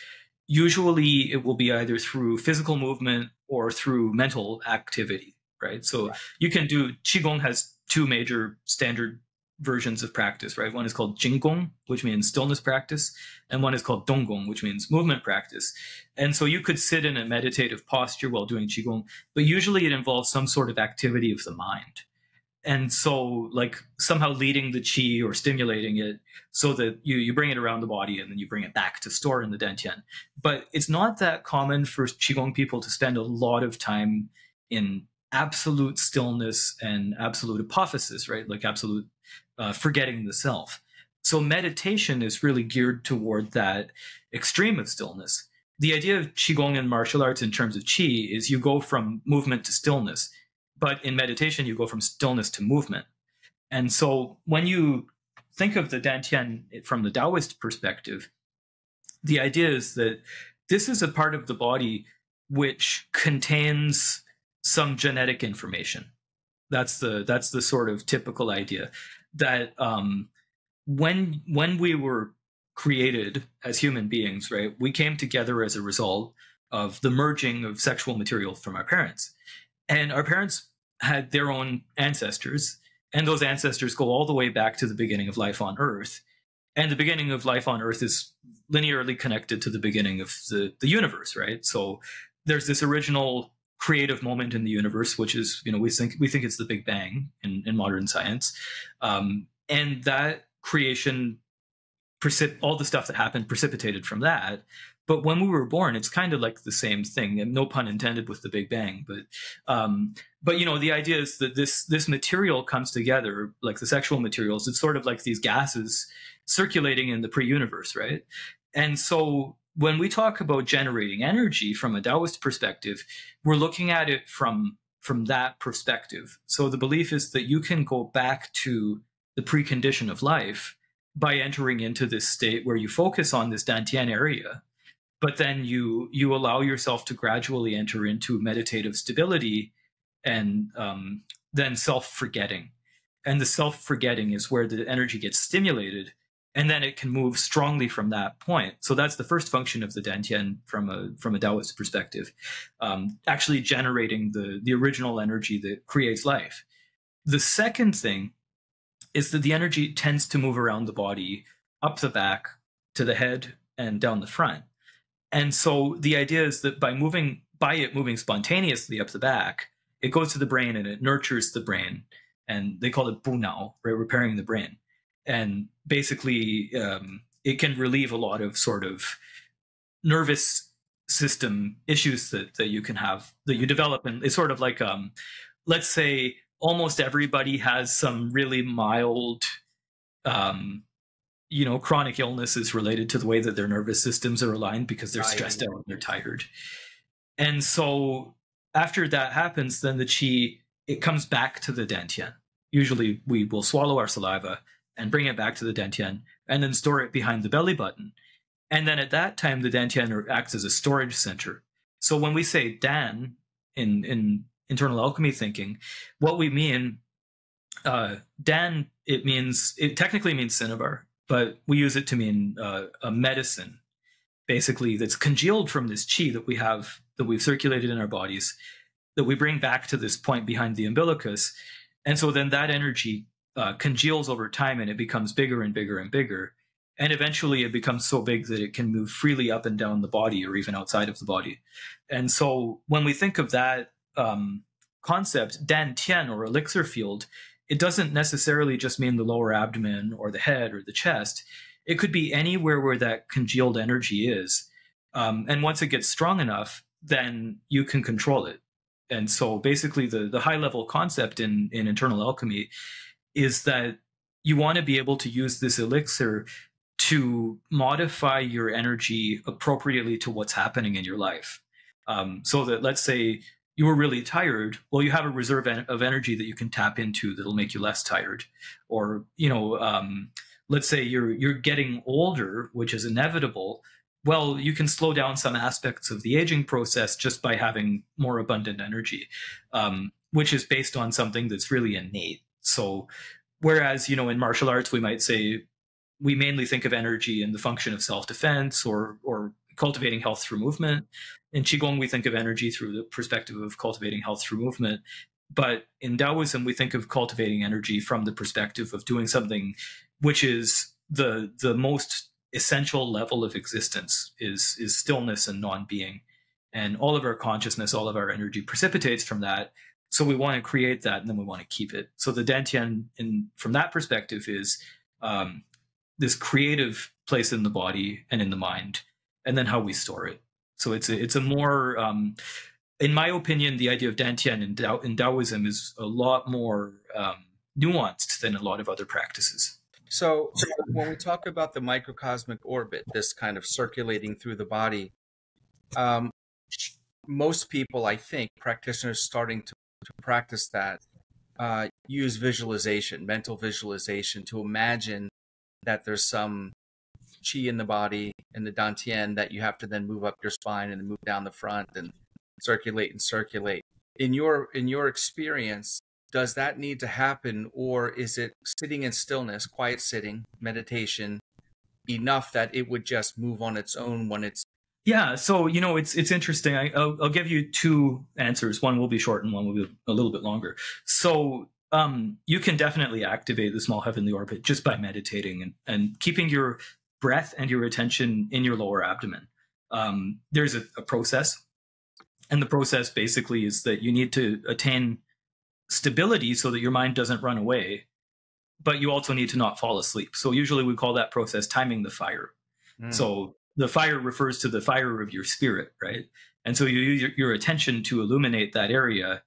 usually it will be either through physical movement or through mental activity, right? So you can do, Qigong has two major standard versions of practice, right? One is called Jingong, which means stillness practice, and one is called Donggong, which means movement practice. And so you could sit in a meditative posture while doing Qigong, but usually it involves some sort of activity of the mind. And so, like somehow leading the qi or stimulating it so that you, you bring it around the body and then you bring it back to store in the dantian. But it's not that common for Qigong people to spend a lot of time in absolute stillness and absolute apophasis, right? Like absolute uh, forgetting the self. So meditation is really geared toward that extreme of stillness. The idea of qigong and martial arts in terms of qi is you go from movement to stillness, but in meditation you go from stillness to movement. And so when you think of the dantian from the Taoist perspective, the idea is that this is a part of the body which contains some genetic information. That's the that's the sort of typical idea that um, when when we were created as human beings, right, we came together as a result of the merging of sexual material from our parents, and our parents had their own ancestors, and those ancestors go all the way back to the beginning of life on Earth, and the beginning of life on Earth is linearly connected to the beginning of the, the universe, right? So there's this original creative moment in the universe, which is, you know, we think we think it's the Big Bang in, in modern science. Um, and that creation precip- all the stuff that happened precipitated from that. But when we were born, it's kind of like the same thing, and no pun intended with the Big Bang. But, um, but you know, the idea is that this this material comes together, like the sexual materials. It's sort of like these gases circulating in the pre-universe, right? And so when we talk about generating energy from a Taoist perspective, we're looking at it from from that perspective. So the belief is that you can go back to the precondition of life by entering into this state where you focus on this dantian area but then you you allow yourself to gradually enter into meditative stability and um, then self-forgetting and the self-forgetting is where the energy gets stimulated and then it can move strongly from that point so that's the first function of the dantian from a from a taoist perspective um, actually generating the the original energy that creates life the second thing is that the energy tends to move around the body up the back to the head and down the front and so the idea is that by moving by it moving spontaneously up the back, it goes to the brain and it nurtures the brain. And they call it bunao, right? Repairing the brain. And basically, um, it can relieve a lot of sort of nervous system issues that, that you can have that you develop. And it's sort of like, um, let's say, almost everybody has some really mild um, you know, chronic illness is related to the way that their nervous systems are aligned because they're stressed out and they're tired. And so after that happens, then the chi it comes back to the dantian. Usually we will swallow our saliva and bring it back to the dantian and then store it behind the belly button. And then at that time the dantian acts as a storage center. So when we say dan in in internal alchemy thinking, what we mean uh, dan it means it technically means cinnabar but we use it to mean uh, a medicine, basically that's congealed from this chi that we have that we've circulated in our bodies, that we bring back to this point behind the umbilicus, and so then that energy uh, congeals over time and it becomes bigger and bigger and bigger, and eventually it becomes so big that it can move freely up and down the body or even outside of the body, and so when we think of that um, concept, Dan Tian or elixir field it doesn't necessarily just mean the lower abdomen or the head or the chest. It could be anywhere where that congealed energy is. Um, and once it gets strong enough, then you can control it. And so basically the, the high level concept in, in internal alchemy is that you want to be able to use this elixir to modify your energy appropriately to what's happening in your life. Um, so that let's say you were really tired well you have a reserve of energy that you can tap into that'll make you less tired or you know um, let's say you're you're getting older which is inevitable well you can slow down some aspects of the aging process just by having more abundant energy um, which is based on something that's really innate so whereas you know in martial arts we might say we mainly think of energy in the function of self-defense or or cultivating health through movement. In Qigong, we think of energy through the perspective of cultivating health through movement. But in Taoism, we think of cultivating energy from the perspective of doing something which is the the most essential level of existence is is stillness and non-being. And all of our consciousness, all of our energy precipitates from that. So we want to create that and then we want to keep it. So the Dantian in from that perspective is um, this creative place in the body and in the mind and then how we store it. So it's a, it's a more, um, in my opinion, the idea of Dantian in, Tao, in Taoism is a lot more um, nuanced than a lot of other practices. So, when we talk about the microcosmic orbit, this kind of circulating through the body, um, most people, I think, practitioners starting to, to practice that, uh, use visualization, mental visualization, to imagine that there's some chi in the body in the dantian that you have to then move up your spine and move down the front and circulate and circulate. In your in your experience, does that need to happen or is it sitting in stillness quiet sitting meditation enough that it would just move on its own when it's yeah so you know it's it's interesting. I, will I'll give you two answers. One will be short and one will be a little bit longer. So um, you can definitely activate the small heavenly orbit just by meditating and, and keeping your breath and your attention in your lower abdomen. Um, there's a, a process. And the process basically is that you need to attain stability so that your mind doesn't run away but you also need to not fall asleep. So usually we call that process timing the fire. Mm. so the fire refers to the fire of your spirit right? And so you use your, your attention to illuminate that area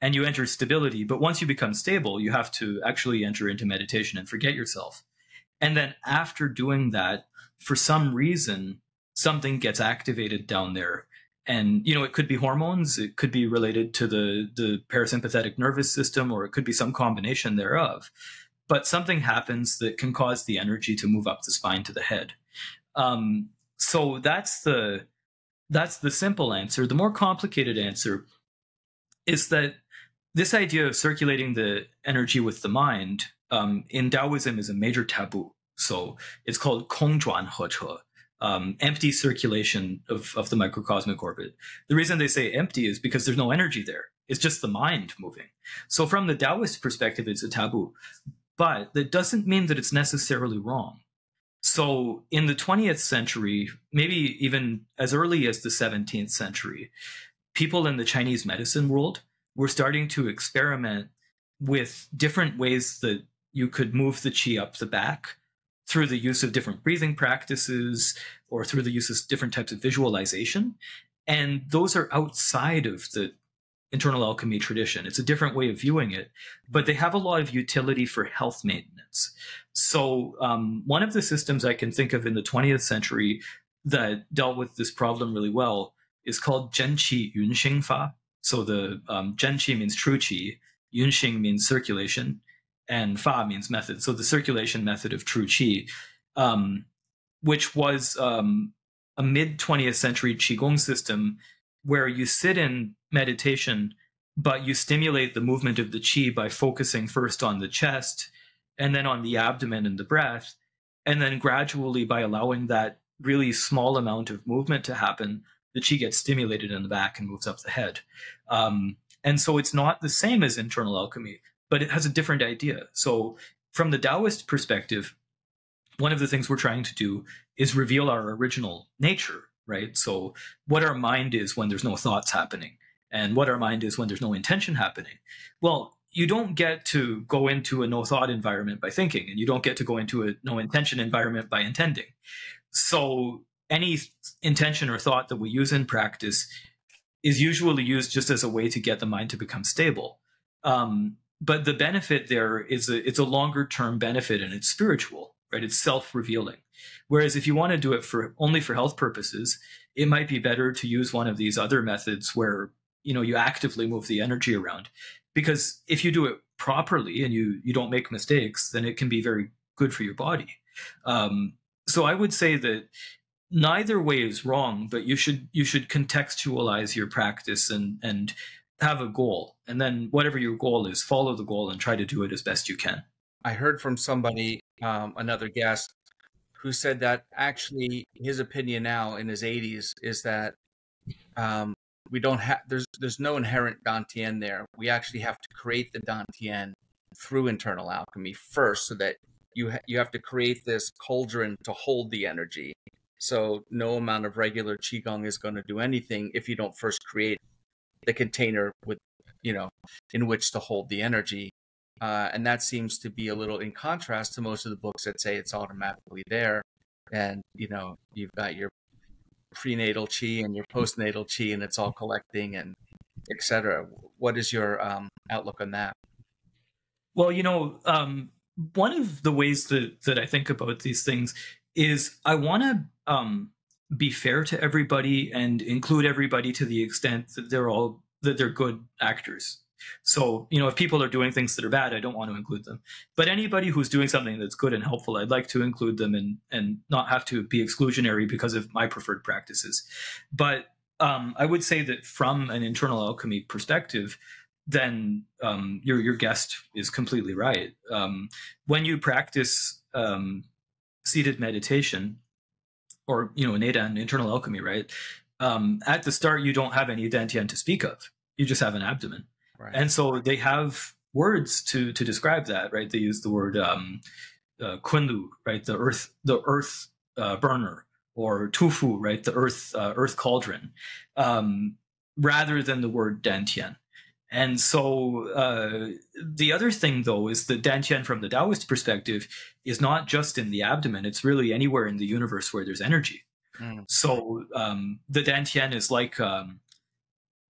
and you enter stability. But once you become stable you have to actually enter into meditation and forget yourself. And then after doing that for some reason something gets activated down there. And you know it could be hormones it could be related to the the parasympathetic nervous system or it could be some combination thereof. But something happens that can cause the energy to move up the spine to the head. Um, so that's the that's the simple answer. The more complicated answer is that this idea of circulating the energy with the mind um, in Taoism is a major taboo. So it's called Kong Zhuan um, empty circulation of, of the microcosmic orbit. The reason they say empty is because there's no energy there. It's just the mind moving. So from the Taoist perspective, it's a taboo. But that doesn't mean that it's necessarily wrong. So in the 20th century, maybe even as early as the 17th century, people in the Chinese medicine world were starting to experiment with different ways that you could move the qi up the back through the use of different breathing practices or through the use of different types of visualization. And those are outside of the internal alchemy tradition. It's a different way of viewing it, but they have a lot of utility for health maintenance. So, um, one of the systems I can think of in the 20th century that dealt with this problem really well is called Zhenqi Yunxing Fa. So, the um, means true qi, Yunxing means circulation, and Fa means method. So the circulation method of True Qi, um, which was um, a mid 20th century Qigong system where you sit in meditation, but you stimulate the movement of the Qi by focusing first on the chest and then on the abdomen and the breath. And then gradually, by allowing that really small amount of movement to happen, the Qi gets stimulated in the back and moves up the head. Um, and so it's not the same as internal alchemy but it has a different idea. So, from the Taoist perspective, one of the things we're trying to do is reveal our original nature, right? So, what our mind is when there's no thoughts happening, and what our mind is when there's no intention happening. Well, you don't get to go into a no thought environment by thinking, and you don't get to go into a no intention environment by intending. So, any intention or thought that we use in practice is usually used just as a way to get the mind to become stable. Um, but the benefit there is a, it's a longer term benefit and it's spiritual right it's self-revealing whereas if you want to do it for only for health purposes it might be better to use one of these other methods where you know you actively move the energy around because if you do it properly and you you don't make mistakes then it can be very good for your body. Um, so i would say that neither way is wrong but you should you should contextualize your practice and and have a goal. And then whatever your goal is follow the goal and try to do it as best you can. I heard from somebody um, another guest who said that actually his opinion now in his 80s is that um, we don't have there's there's no inherent dantian there. We actually have to create the dantian through internal alchemy first so that you ha- you have to create this cauldron to hold the energy. So no amount of regular qigong is going to do anything if you don't first create the container with you know in which to hold the energy. Uh, and that seems to be a little in contrast to most of the books that say it's automatically there and you know you've got your prenatal chi and your postnatal chi and it's all collecting and etc what is your um, outlook on that Well, you know, um, one of the ways that that I think about these things is I want to um, be fair to everybody and include everybody to the extent that they're all that they're good actors. So, you know, if people are doing things that are bad, I don't want to include them. But anybody who's doing something that's good and helpful, I'd like to include them and and not have to be exclusionary because of my preferred practices. But um, I would say that from an internal alchemy perspective, then um, your your guest is completely right. Um, when you practice um, seated meditation, or you know, neidan and internal alchemy, right? Um, at the start, you don't have any dantian to speak of. You just have an abdomen, right. and so they have words to to describe that, right? They use the word um, uh, kunlu, right? The earth, the earth uh, burner, or tufu, right? The earth uh, earth cauldron, um, rather than the word dantian. And so uh, the other thing, though, is that Dantian, from the Taoist perspective, is not just in the abdomen; it's really anywhere in the universe where there's energy. Mm. So um, the Dantian is like um,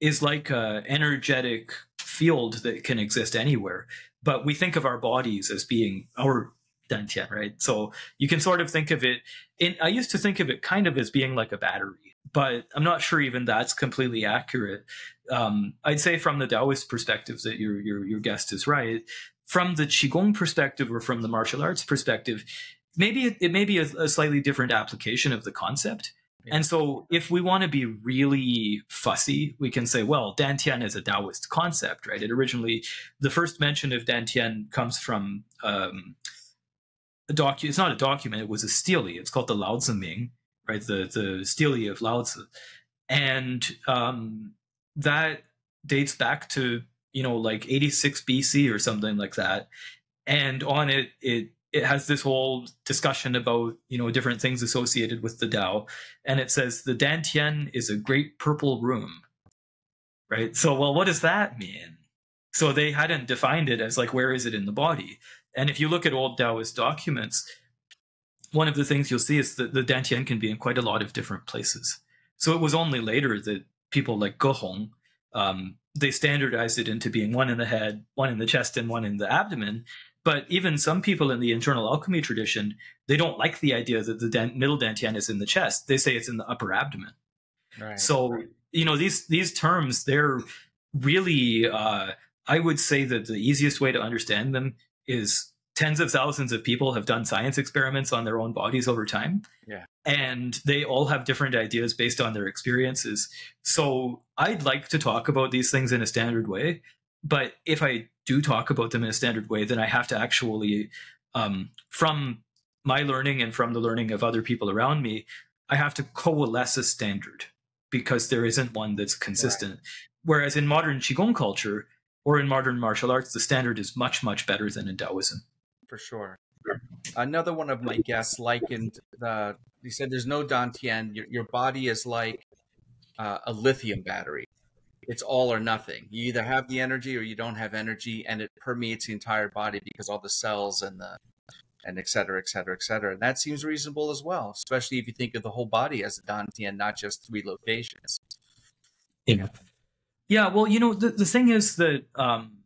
is like an energetic field that can exist anywhere. But we think of our bodies as being our Dantian, right? So you can sort of think of it. In, I used to think of it kind of as being like a battery but I'm not sure even that's completely accurate. Um, I'd say from the Taoist perspective that your, your your guest is right. From the qigong perspective or from the martial arts perspective, maybe it, it may be a, a, slightly different application of the concept. And so, if we want to be really fussy, we can say, well, Dantian is a Taoist concept, right? It originally, the first mention of Dantian comes from um, a docu. It's not a document; it was a stele. It's called the Lao Tzu Ming, right? The the stele of Lao Tzu, and um, that dates back to you know like 86 BC or something like that. And on it, it it has this whole discussion about you know different things associated with the Tao, and it says the Dantian is a great purple room, right? So well, what does that mean? So they hadn't defined it as like where is it in the body? And if you look at old Taoist documents, one of the things you'll see is that the dantian can be in quite a lot of different places. So it was only later that people like Ge Hong, um, they standardized it into being one in the head, one in the chest, and one in the abdomen. But even some people in the internal alchemy tradition, they don't like the idea that the dan- middle dantian is in the chest. They say it's in the upper abdomen. Right. So you know these these terms, they're really. Uh, I would say that the easiest way to understand them is tens of thousands of people have done science experiments on their own bodies over time. Yeah. And they all have different ideas based on their experiences. So I'd like to talk about these things in a standard way. But if I do talk about them in a standard way, then I have to actually, um, from my learning and from the learning of other people around me, I have to coalesce a standard because there isn't one that's consistent. Right. Whereas in modern Qigong culture or in modern martial arts, the standard is much, much better than in Taoism for sure. Another one of my guests likened the. He said, "There's no Dantian. Your, your body is like uh, a lithium battery. It's all or nothing. You either have the energy or you don't have energy, and it permeates the entire body because all the cells and the and et cetera, et cetera, et cetera. And that seems reasonable as well, especially if you think of the whole body as a Dantian, not just three locations. Yeah. Yeah. Well, you know, the, the thing is that um,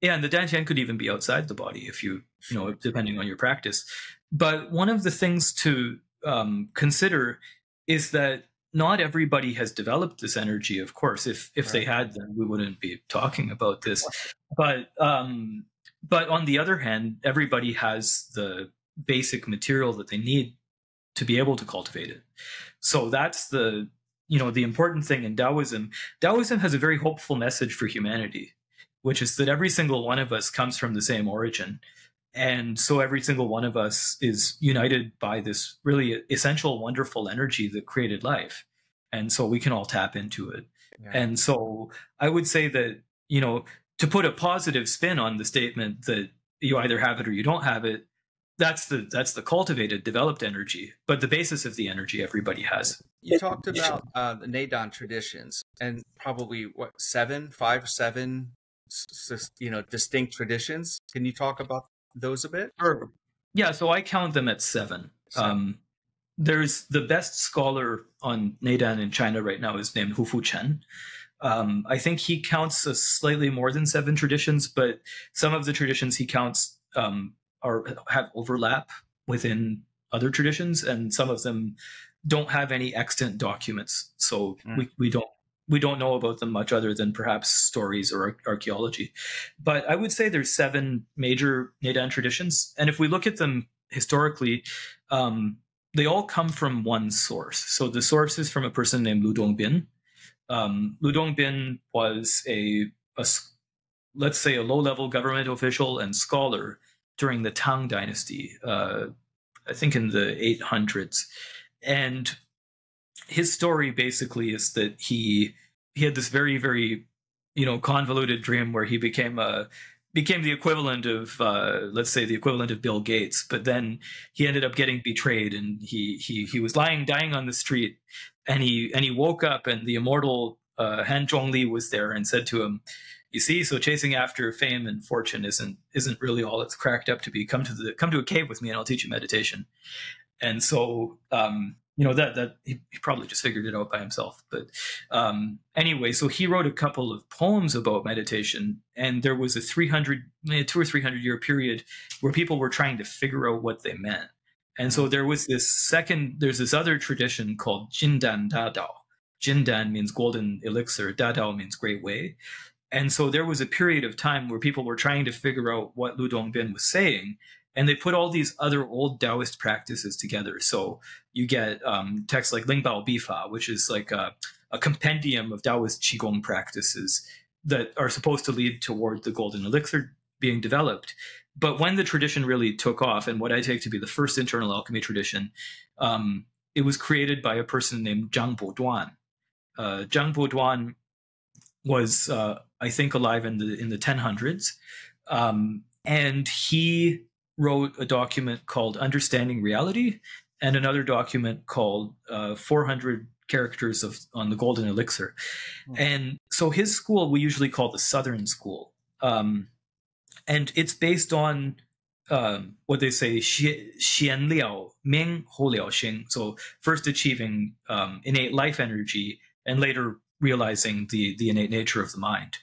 yeah, and the dantian could even be outside the body if you, you know, depending on your practice. But one of the things to um, consider is that not everybody has developed this energy. Of course, if if right. they had, then we wouldn't be talking about this. But um, but on the other hand, everybody has the basic material that they need to be able to cultivate it. So that's the you know the important thing in Taoism. Taoism has a very hopeful message for humanity which is that every single one of us comes from the same origin. And so every single one of us is united by this really essential, wonderful energy that created life. And so we can all tap into it. Yeah. And so I would say that, you know, to put a positive spin on the statement that you either have it or you don't have it, that's the that's the cultivated, developed energy. But the basis of the energy everybody has. You talked about uh, the Neidan traditions and probably what seven, five, seven you know distinct traditions. Can you talk about those a bit? Sure. Yeah, so I count them at seven. seven. Um, there's the best scholar on Neidan in China right now is named Hu Fu Chen. Um, I think he counts a slightly more than seven traditions, but some of the traditions he counts um, are have overlap within other traditions, and some of them don't have any extant documents. So mm. we, we don't we don't know about them much other than perhaps stories or archaeology. But I would say there's seven major Neidan traditions, and if we look at them historically, um, they all come from one source. So the source is from a person named Lu Dongbin. Um, Lu Dongbin was a, a let's say a low-level government official and scholar during the Tang Dynasty, uh, I think in the 800s, and his story basically is that he he had this very very you know convoluted dream where he became a became the equivalent of uh, let's say the equivalent of Bill Gates, but then he ended up getting betrayed and he he he was lying dying on the street and he and he woke up and the immortal uh, Han Zhongli was there and said to him, "You see, so chasing after fame and fortune isn't isn't really all it's cracked up to be. Come to the come to a cave with me and I'll teach you meditation." And so um, you know that that he, probably just figured it out by himself but um, anyway so he wrote a couple of poems about meditation and there was a 300 eh, two or 300 year period where people were trying to figure out what they meant. And so there was this second there's this other tradition called jindan dadao. Jindan means golden elixir dadao means great way. And so there was a period of time where people were trying to figure out what lu dongbin was saying and they put all these other old Taoist practices together. So you get um, texts like Lingbao Bifa, which is like a, a, compendium of Taoist Qigong practices that are supposed to lead toward the golden elixir being developed. But when the tradition really took off, and what I take to be the first internal alchemy tradition, um, it was created by a person named Zhang Boduan. Uh, Zhang Boduan was, uh, I think, alive in the in the 1000s, um, and he wrote a document called Understanding Reality and another document called uh, 400 Characters of on the Golden Elixir. Oh. And so his school we usually call the Southern School, um, and it's based on um, what they say xian liao ming hou liao xing. So first achieving um, innate life energy, and later realizing the the innate nature of the mind.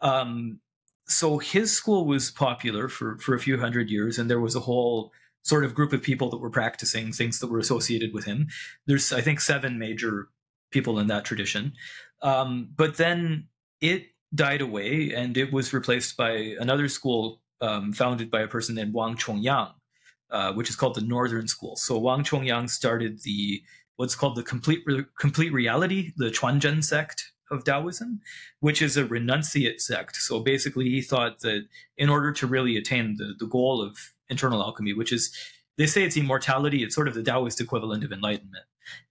Um, so his school was popular for, for a few hundred years, and there was a whole sort of group of people that were practicing things that were associated with him. There's, I think, seven major people in that tradition. Um, but then it died away, and it was replaced by another school um, founded by a person named Wang Chongyang, uh, which is called the Northern School. So Wang Chongyang started the what's called the complete complete reality, the Quanzhen sect of Taoism, which is a renunciate sect. So basically, he thought that in order to really attain the, the goal of internal alchemy, which is, they say it's immortality, it's sort of the Taoist equivalent of enlightenment.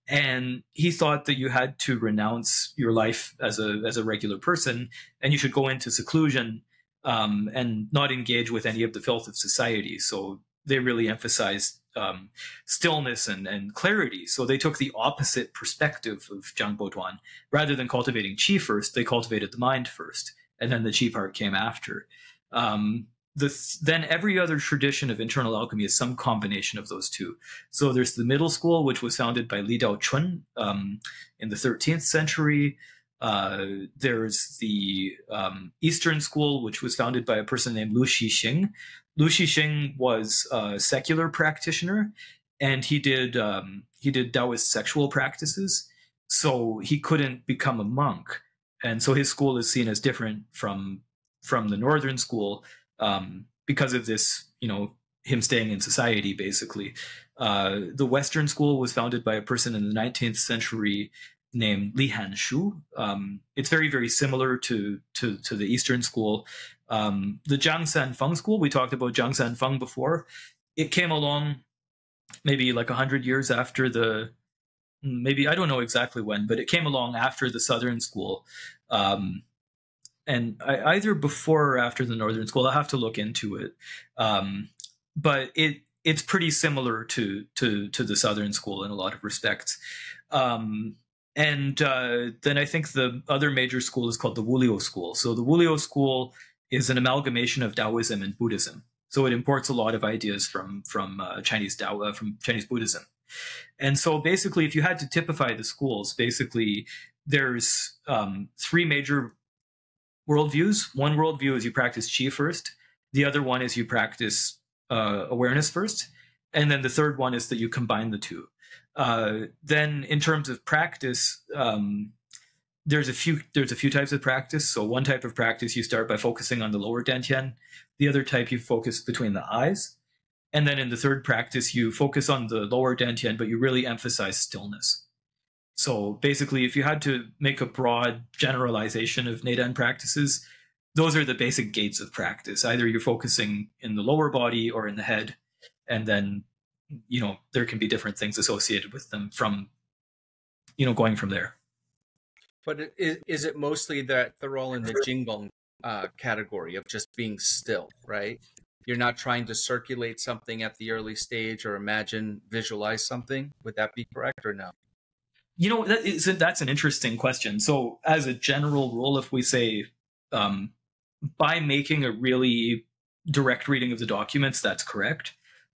And he thought that you had to renounce your life as a, as a regular person and you should go into seclusion um, and not engage with any of the filth of society. So they really emphasized um, stillness and, and clarity. So they took the opposite perspective of Zhang Boduan. Rather than cultivating qi first, they cultivated the mind first, and then the qi part came after. Um, the, then every other tradition of internal alchemy is some combination of those two. So there's the middle school, which was founded by Li Dao Chun um, in the 13th century. Uh, there's the um, Eastern school, which was founded by a person named Lu Xixing, Lu Xixing was a secular practitioner, and he did um, he did Taoist sexual practices, so he couldn't become a monk, and so his school is seen as different from from the northern school um, because of this, you know, him staying in society basically. Uh, the Western school was founded by a person in the 19th century named Li Hanxu. Um, it's very, very similar to, to, to the Eastern school. Um, the Zhang San Feng school, we talked about Zhang San Feng before. It came along maybe like 100 years after the, maybe, I don't know exactly when, but it came along after the Southern school. Um, and I, either before or after the Northern school, I'll have to look into it. Um, but it, it's pretty similar to, to, to the Southern school in a lot of respects. Um, and uh, then I think the other major school is called the Wuliu school. So the Wuliu school is an amalgamation of Taoism and Buddhism. So it imports a lot of ideas from from uh, Chinese Tao, uh, from Chinese Buddhism. And so basically, if you had to typify the schools, basically there's um, three major worldviews. One worldview is you practice chi first. The other one is you practice uh, awareness first, and then the third one is that you combine the two. Uh, then, in terms of practice, um, there's a few there's a few types of practice. So one type of practice you start by focusing on the lower dantian. The other type you focus between the eyes, and then in the third practice you focus on the lower dantian, but you really emphasize stillness. So basically, if you had to make a broad generalization of Neidan practices, those are the basic gates of practice. Either you're focusing in the lower body or in the head, and then you know there can be different things associated with them from you know going from there. But is, is it mostly that they're all in the Qigong uh, category of just being still, right? You're not trying to circulate something at the early stage or imagine, visualize something. Would that be correct or no? You know, that is, that's an interesting question. So, as a general rule, if we say um, by making a really direct reading of the documents, that's correct.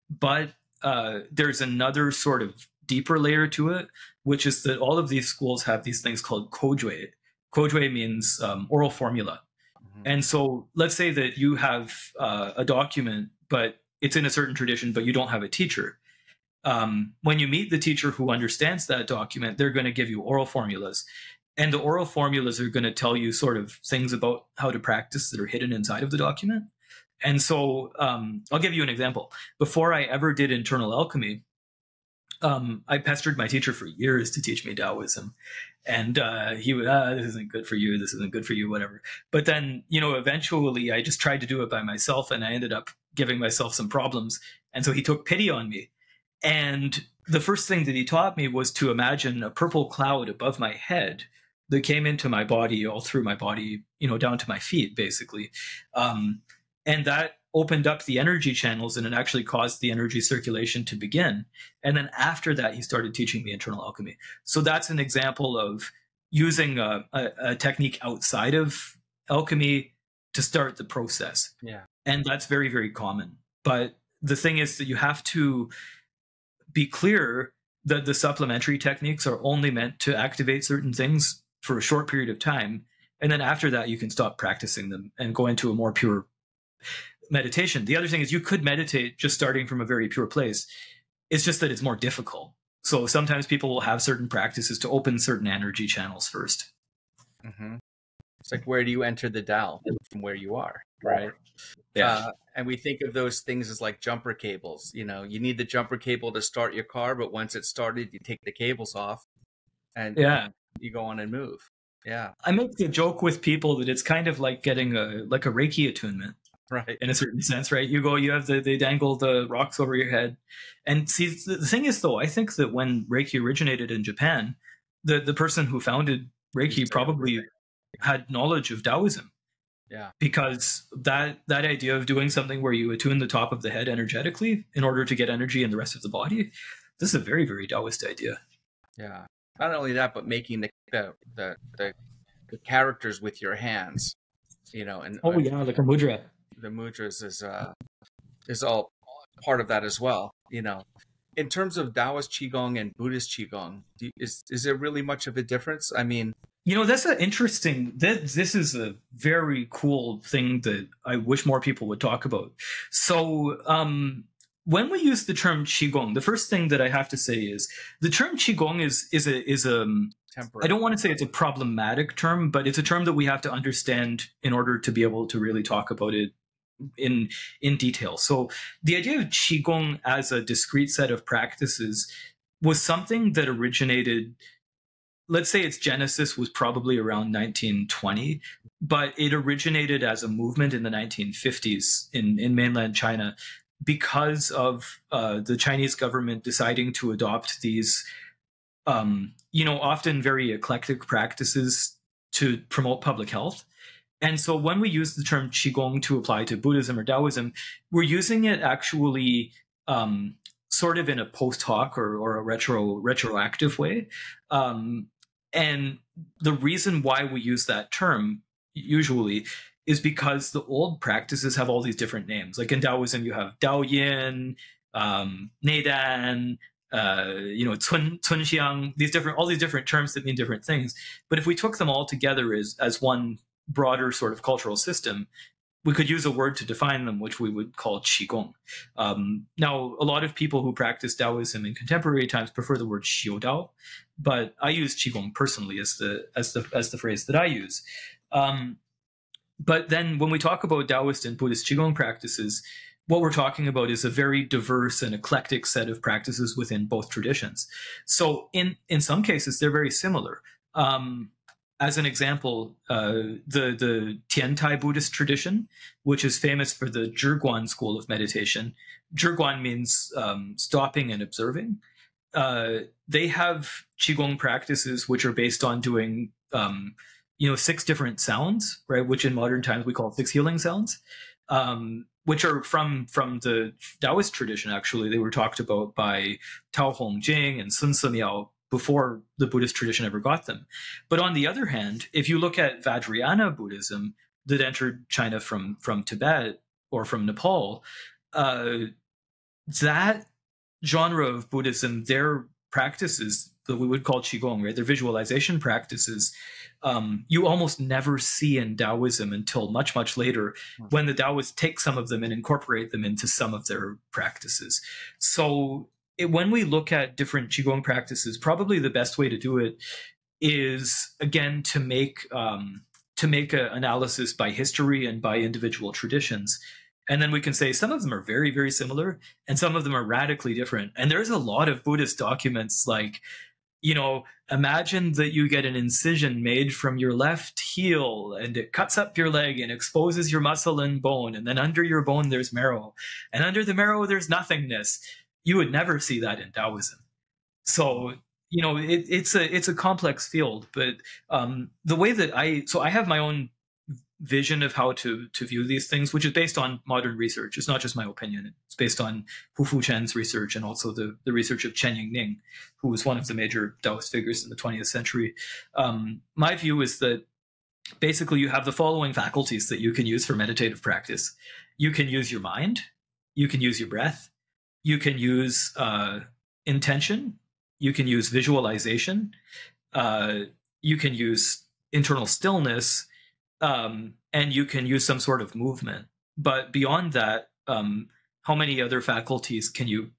But uh, there's another sort of deeper layer to it, which is that all of these schools have these things called koujue. Kojue means um, oral formula. Mm-hmm. And so let's say that you have uh, a document, but it's in a certain tradition, but you don't have a teacher. Um, when you meet the teacher who understands that document, they're going to give you oral formulas. And the oral formulas are going to tell you sort of things about how to practice that are hidden inside of the document. And so um, I'll give you an example. Before I ever did internal alchemy, um, I pestered my teacher for years to teach me Taoism, and uh, he would, ah, this isn't good for you, this isn't good for you, whatever. But then, you know, eventually, I just tried to do it by myself, and I ended up giving myself some problems. And so he took pity on me, and the first thing that he taught me was to imagine a purple cloud above my head that came into my body, all through my body, you know, down to my feet, basically. Um, and that opened up the energy channels and it actually caused the energy circulation to begin. And then after that, he started teaching me internal alchemy. So that's an example of using a, a, a technique outside of alchemy to start the process. Yeah. And that's very, very common. But the thing is that you have to be clear that the supplementary techniques are only meant to activate certain things for a short period of time. And then after that, you can stop practicing them and go into a more pure meditation. The other thing is you could meditate just starting from a very pure place. It's just that it's more difficult. So sometimes people will have certain practices to open certain energy channels 1st mm-hmm. It's like where do you enter the Tao from where you are, right? Yeah. Uh, and we think of those things as like jumper cables. You know, you need the jumper cable to start your car, but once it's started, you take the cables off, and yeah, you go on and move. Yeah. I make the joke with people that it's kind of like getting a like a Reiki attunement right. in a certain sense right? You go you have the they dangle the rocks over your head. And see the, the thing is though i think that when reiki originated in japan the the person who founded reiki probably had knowledge of taoism. Yeah. Because that that idea of doing something where you attune the top of the head energetically in order to get energy in the rest of the body this is a very very taoist idea. Yeah. Not only that but making the the the, the, the characters with your hands you know and oh uh, yeah like a mudra the mudras is uh, is all part of that as well. You know, in terms of Taoist qigong and Buddhist qigong, do, is is there really much of a difference? I mean, you know, that's an interesting. This this is a very cool thing that I wish more people would talk about. So, um, when we use the term qigong, the first thing that I have to say is the term qigong is is a is a Temporary. I don't want to say it's a problematic term, but it's a term that we have to understand in order to be able to really talk about it in in detail. So the idea of qigong as a discrete set of practices was something that originated let's say its genesis was probably around 1920 but it originated as a movement in the 1950s in, in mainland china because of uh, the chinese government deciding to adopt these um, you know often very eclectic practices to promote public health and so when we use the term Qigong to apply to Buddhism or Taoism, we're using it actually um, sort of in a post hoc or, or a retro retroactive way. Um, and the reason why we use that term usually is because the old practices have all these different names. Like in Taoism, you have Dao Yin, um, Neidan, uh, you know, cun, cunxiang, these different, all these different terms that mean different things. But if we took them all together as, as one broader sort of cultural system, we could use a word to define them, which we would call qigong. Um, now, a lot of people who practice Taoism in contemporary times prefer the word xiudao, but I use qigong personally as the as the as the phrase that I use. Um, but then, when we talk about Taoist and Buddhist qigong practices, what we're talking about is a very diverse and eclectic set of practices within both traditions. So, in in some cases, they're very similar. Um, as an example, uh, the the Tiantai Buddhist tradition, which is famous for the Zhiguan school of meditation. Zhiguan means um, stopping and observing. Uh, they have qigong practices which are based on doing, um, you know, six different sounds, right? Which in modern times we call six healing sounds, um, which are from from the Taoist tradition. Actually, they were talked about by Tao Hongjing and Sun Simiao before the Buddhist tradition ever got them. But on the other hand, if you look at Vajrayana Buddhism that entered China from from Tibet or from Nepal, uh, that genre of Buddhism, their practices that we would call qigong, right? Their visualization practices, um, you almost never see in Taoism until much much later, hmm. when the Taoists take some of them and incorporate them into some of their practices. So it, when we look at different qigong practices, probably the best way to do it is again to make um, to make an analysis by history and by individual traditions. And then we can say some of them are very, very similar and some of them are radically different. And there's a lot of Buddhist documents like, you know, imagine that you get an incision made from your left heel and it cuts up your leg and exposes your muscle and bone. And then under your bone, there's marrow. And under the marrow, there's nothingness you would never see that in Taoism. So you know it, it's a it's a complex field, but um, the way that I so I have my own vision of how to to view these things, which is based on modern research. It's not just my opinion. It's based on Hu Fu Chen's research and also the, the research of Chen Yingning, who was one of the major Taoist figures in the 20th century. Um, my view is that basically you have the following faculties that you can use for meditative practice. You can use your mind, you can use your breath, you can use uh, intention, you can use visualization, uh, you can use internal stillness, um, and you can use some sort of movement. But beyond that, um, how many other faculties can you,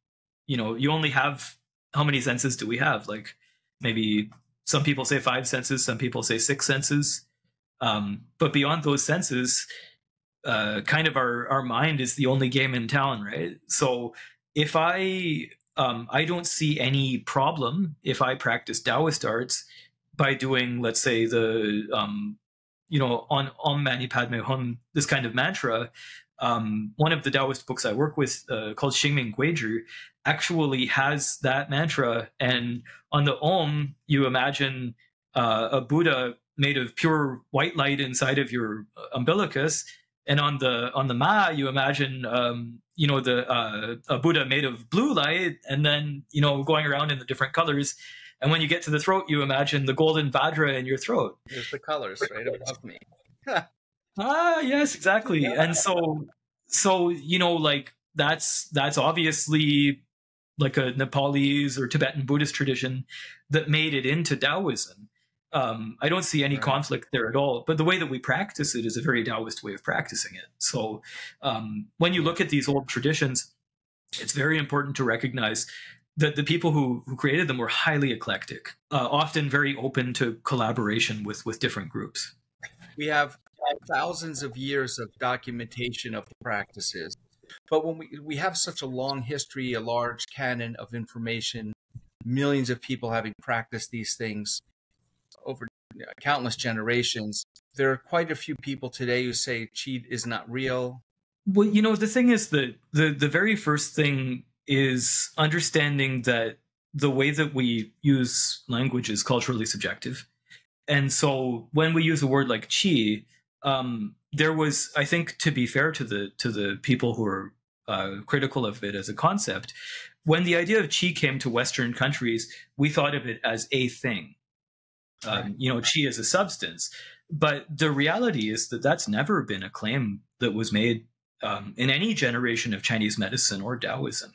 you know, you only have how many senses do we have? Like maybe some people say five senses, some people say six senses. Um, but beyond those senses, uh, kind of our, our mind is the only game in town, right? So if I um, I don't see any problem if I practice Taoist arts by doing, let's say, the um, you know on Om Mani Padme Hum, this kind of mantra. Um, one of the Taoist books I work with, uh, called Xingming Guizhi, actually has that mantra. And on the Om, you imagine uh, a Buddha made of pure white light inside of your umbilicus, and on the on the Ma, you imagine um, you know the uh, a Buddha made of blue light, and then you know going around in the different colors. And when you get to the throat, you imagine the golden Vajra in your throat. There's the colors right above me. ah, yes, exactly. Yeah. And so, so you know, like that's that's obviously like a Nepalese or Tibetan Buddhist tradition that made it into Taoism. Um, I don't see any right. conflict there at all. But the way that we practice it is a very Taoist way of practicing it. So um, when you look at these old traditions, it's very important to recognize that the people who, who created them were highly eclectic, uh, often very open to collaboration with, with different groups. We have thousands of years of documentation of the practices. But when we, we have such a long history, a large canon of information, millions of people having practiced these things, countless generations. There are quite a few people today who say cheat is not real. Well, you know, the thing is that the the very first thing is understanding that the way that we use language is culturally subjective. And so when we use a word like chi, um, there was, I think, to be fair to the to the people who are uh, critical of it as a concept, when the idea of chi came to Western countries, we thought of it as a thing um, you know, chi is a substance. But the reality is that that's never been a claim that was made um, in any generation of Chinese medicine or Taoism.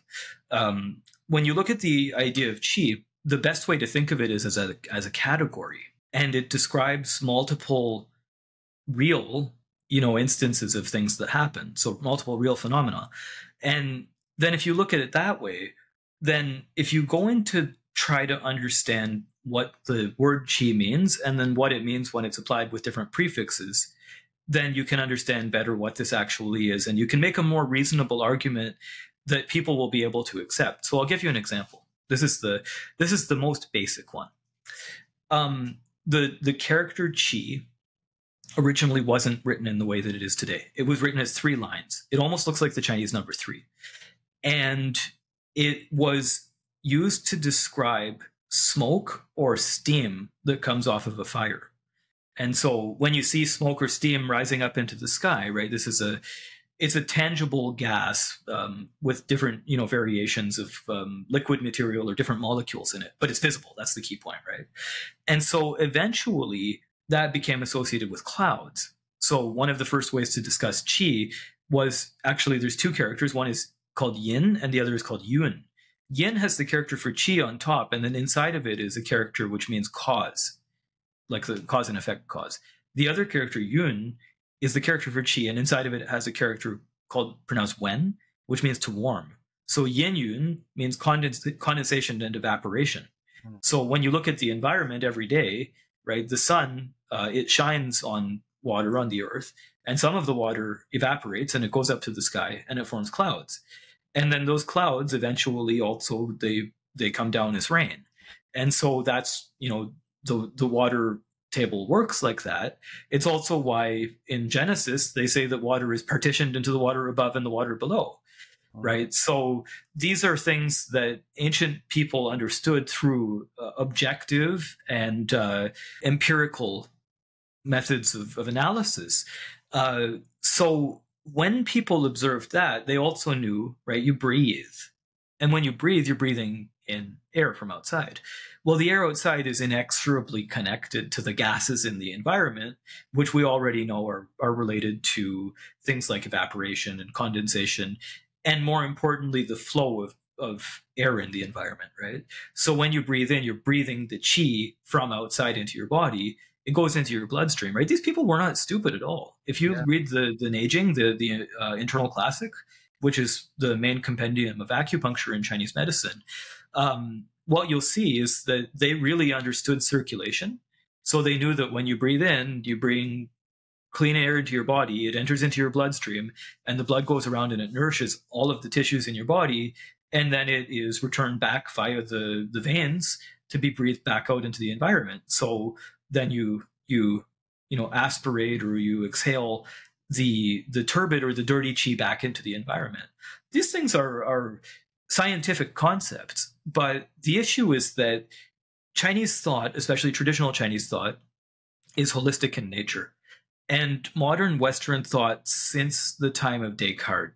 Um, when you look at the idea of qi, the best way to think of it is as a as a category, and it describes multiple real, you know, instances of things that happen. So multiple real phenomena, and then if you look at it that way, then if you go into try to understand what the word qi means and then what it means when it's applied with different prefixes, then you can understand better what this actually is. And you can make a more reasonable argument that people will be able to accept. So I'll give you an example. This is the this is the most basic one. Um, the the character qi originally wasn't written in the way that it is today. It was written as three lines. It almost looks like the Chinese number three, and it was used to describe smoke or steam that comes off of a fire. And so when you see smoke or steam rising up into the sky, right, this is a it's a tangible gas um, with different you know variations of um, liquid material or different molecules in it, but it's visible. That's the key point, right? And so eventually that became associated with clouds. So one of the first ways to discuss qi was actually there's two characters. One is called yin, and the other is called yun. Yin has the character for qi on top, and then inside of it is a character which means cause, like the cause and effect cause. The other character, Yun, is the character for qi, and inside of it has a character called pronounced wen, which means to warm. So yin yun means condens- condensation and evaporation. Mm. So when you look at the environment every day, right, the sun uh, it shines on water on the earth, and some of the water evaporates and it goes up to the sky and it forms clouds and then those clouds eventually also they they come down as rain. And so that's you know the the water table works like that. It's also why in genesis they say that water is partitioned into the water above and the water below right? So these are things that ancient people understood through uh, objective and uh, empirical methods of, of analysis. Uh, so when people observed that, they also knew, right, you breathe. And when you breathe, you're breathing in air from outside. Well, the air outside is inexorably connected to the gases in the environment, which we already know are, are related to things like evaporation and condensation, and more importantly, the flow of, of air in the environment, right? So when you breathe in, you're breathing the chi from outside into your body, it goes into your bloodstream, right? These people were not stupid at all. If you yeah. read the the Neijing, the the uh, internal classic, which is the main compendium of acupuncture in Chinese medicine, um, what you'll see is that they really understood circulation. So they knew that when you breathe in, you bring clean air into your body, it enters into your bloodstream, and the blood goes around and it nourishes all of the tissues in your body, and then it is returned back via the the veins to be breathed back out into the environment. So then you you you know aspirate or you exhale the the turbid or the dirty chi back into the environment. These things are are scientific concepts, but the issue is that Chinese thought, especially traditional Chinese thought, is holistic in nature. And modern Western thought, since the time of Descartes,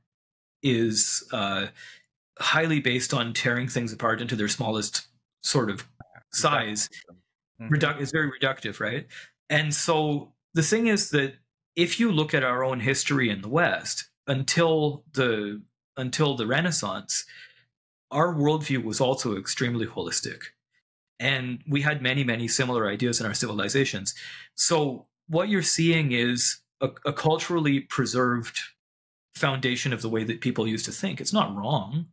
is uh, highly based on tearing things apart into their smallest sort of size Mm-hmm. Reduc- it's very reductive, right? And so the thing is that if you look at our own history in the West, until the until the Renaissance, our worldview was also extremely holistic. And we had many, many similar ideas in our civilizations. So what you're seeing is a, a culturally preserved foundation of the way that people used to think. It's not wrong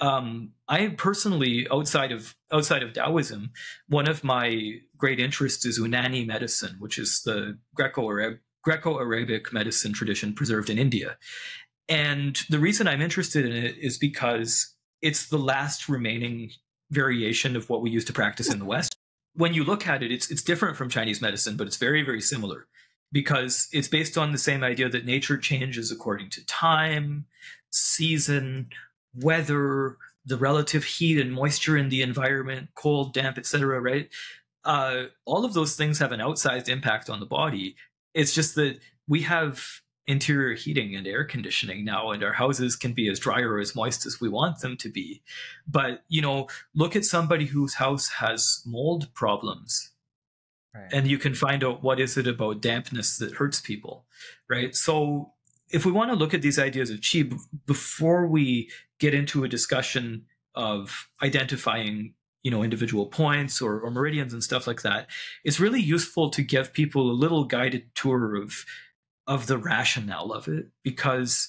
um, I personally, outside of outside of Taoism, one of my great interests is Unani medicine, which is the Greco Greco-Arabic medicine tradition preserved in India. And the reason I'm interested in it is because it's the last remaining variation of what we used to practice in the West. When you look at it, it's it's different from Chinese medicine, but it's very very similar because it's based on the same idea that nature changes according to time, season, weather, the relative heat and moisture in the environment, cold, damp, etc. Right? Uh, all of those things have an outsized impact on the body. It's just that we have interior heating and air conditioning now and our houses can be as dry or as moist as we want them to be but you know look at somebody whose house has mold problems right. and you can find out what is it about dampness that hurts people right so if we want to look at these ideas of chi before we get into a discussion of identifying you know individual points or, or meridians and stuff like that it's really useful to give people a little guided tour of of the rationale of it because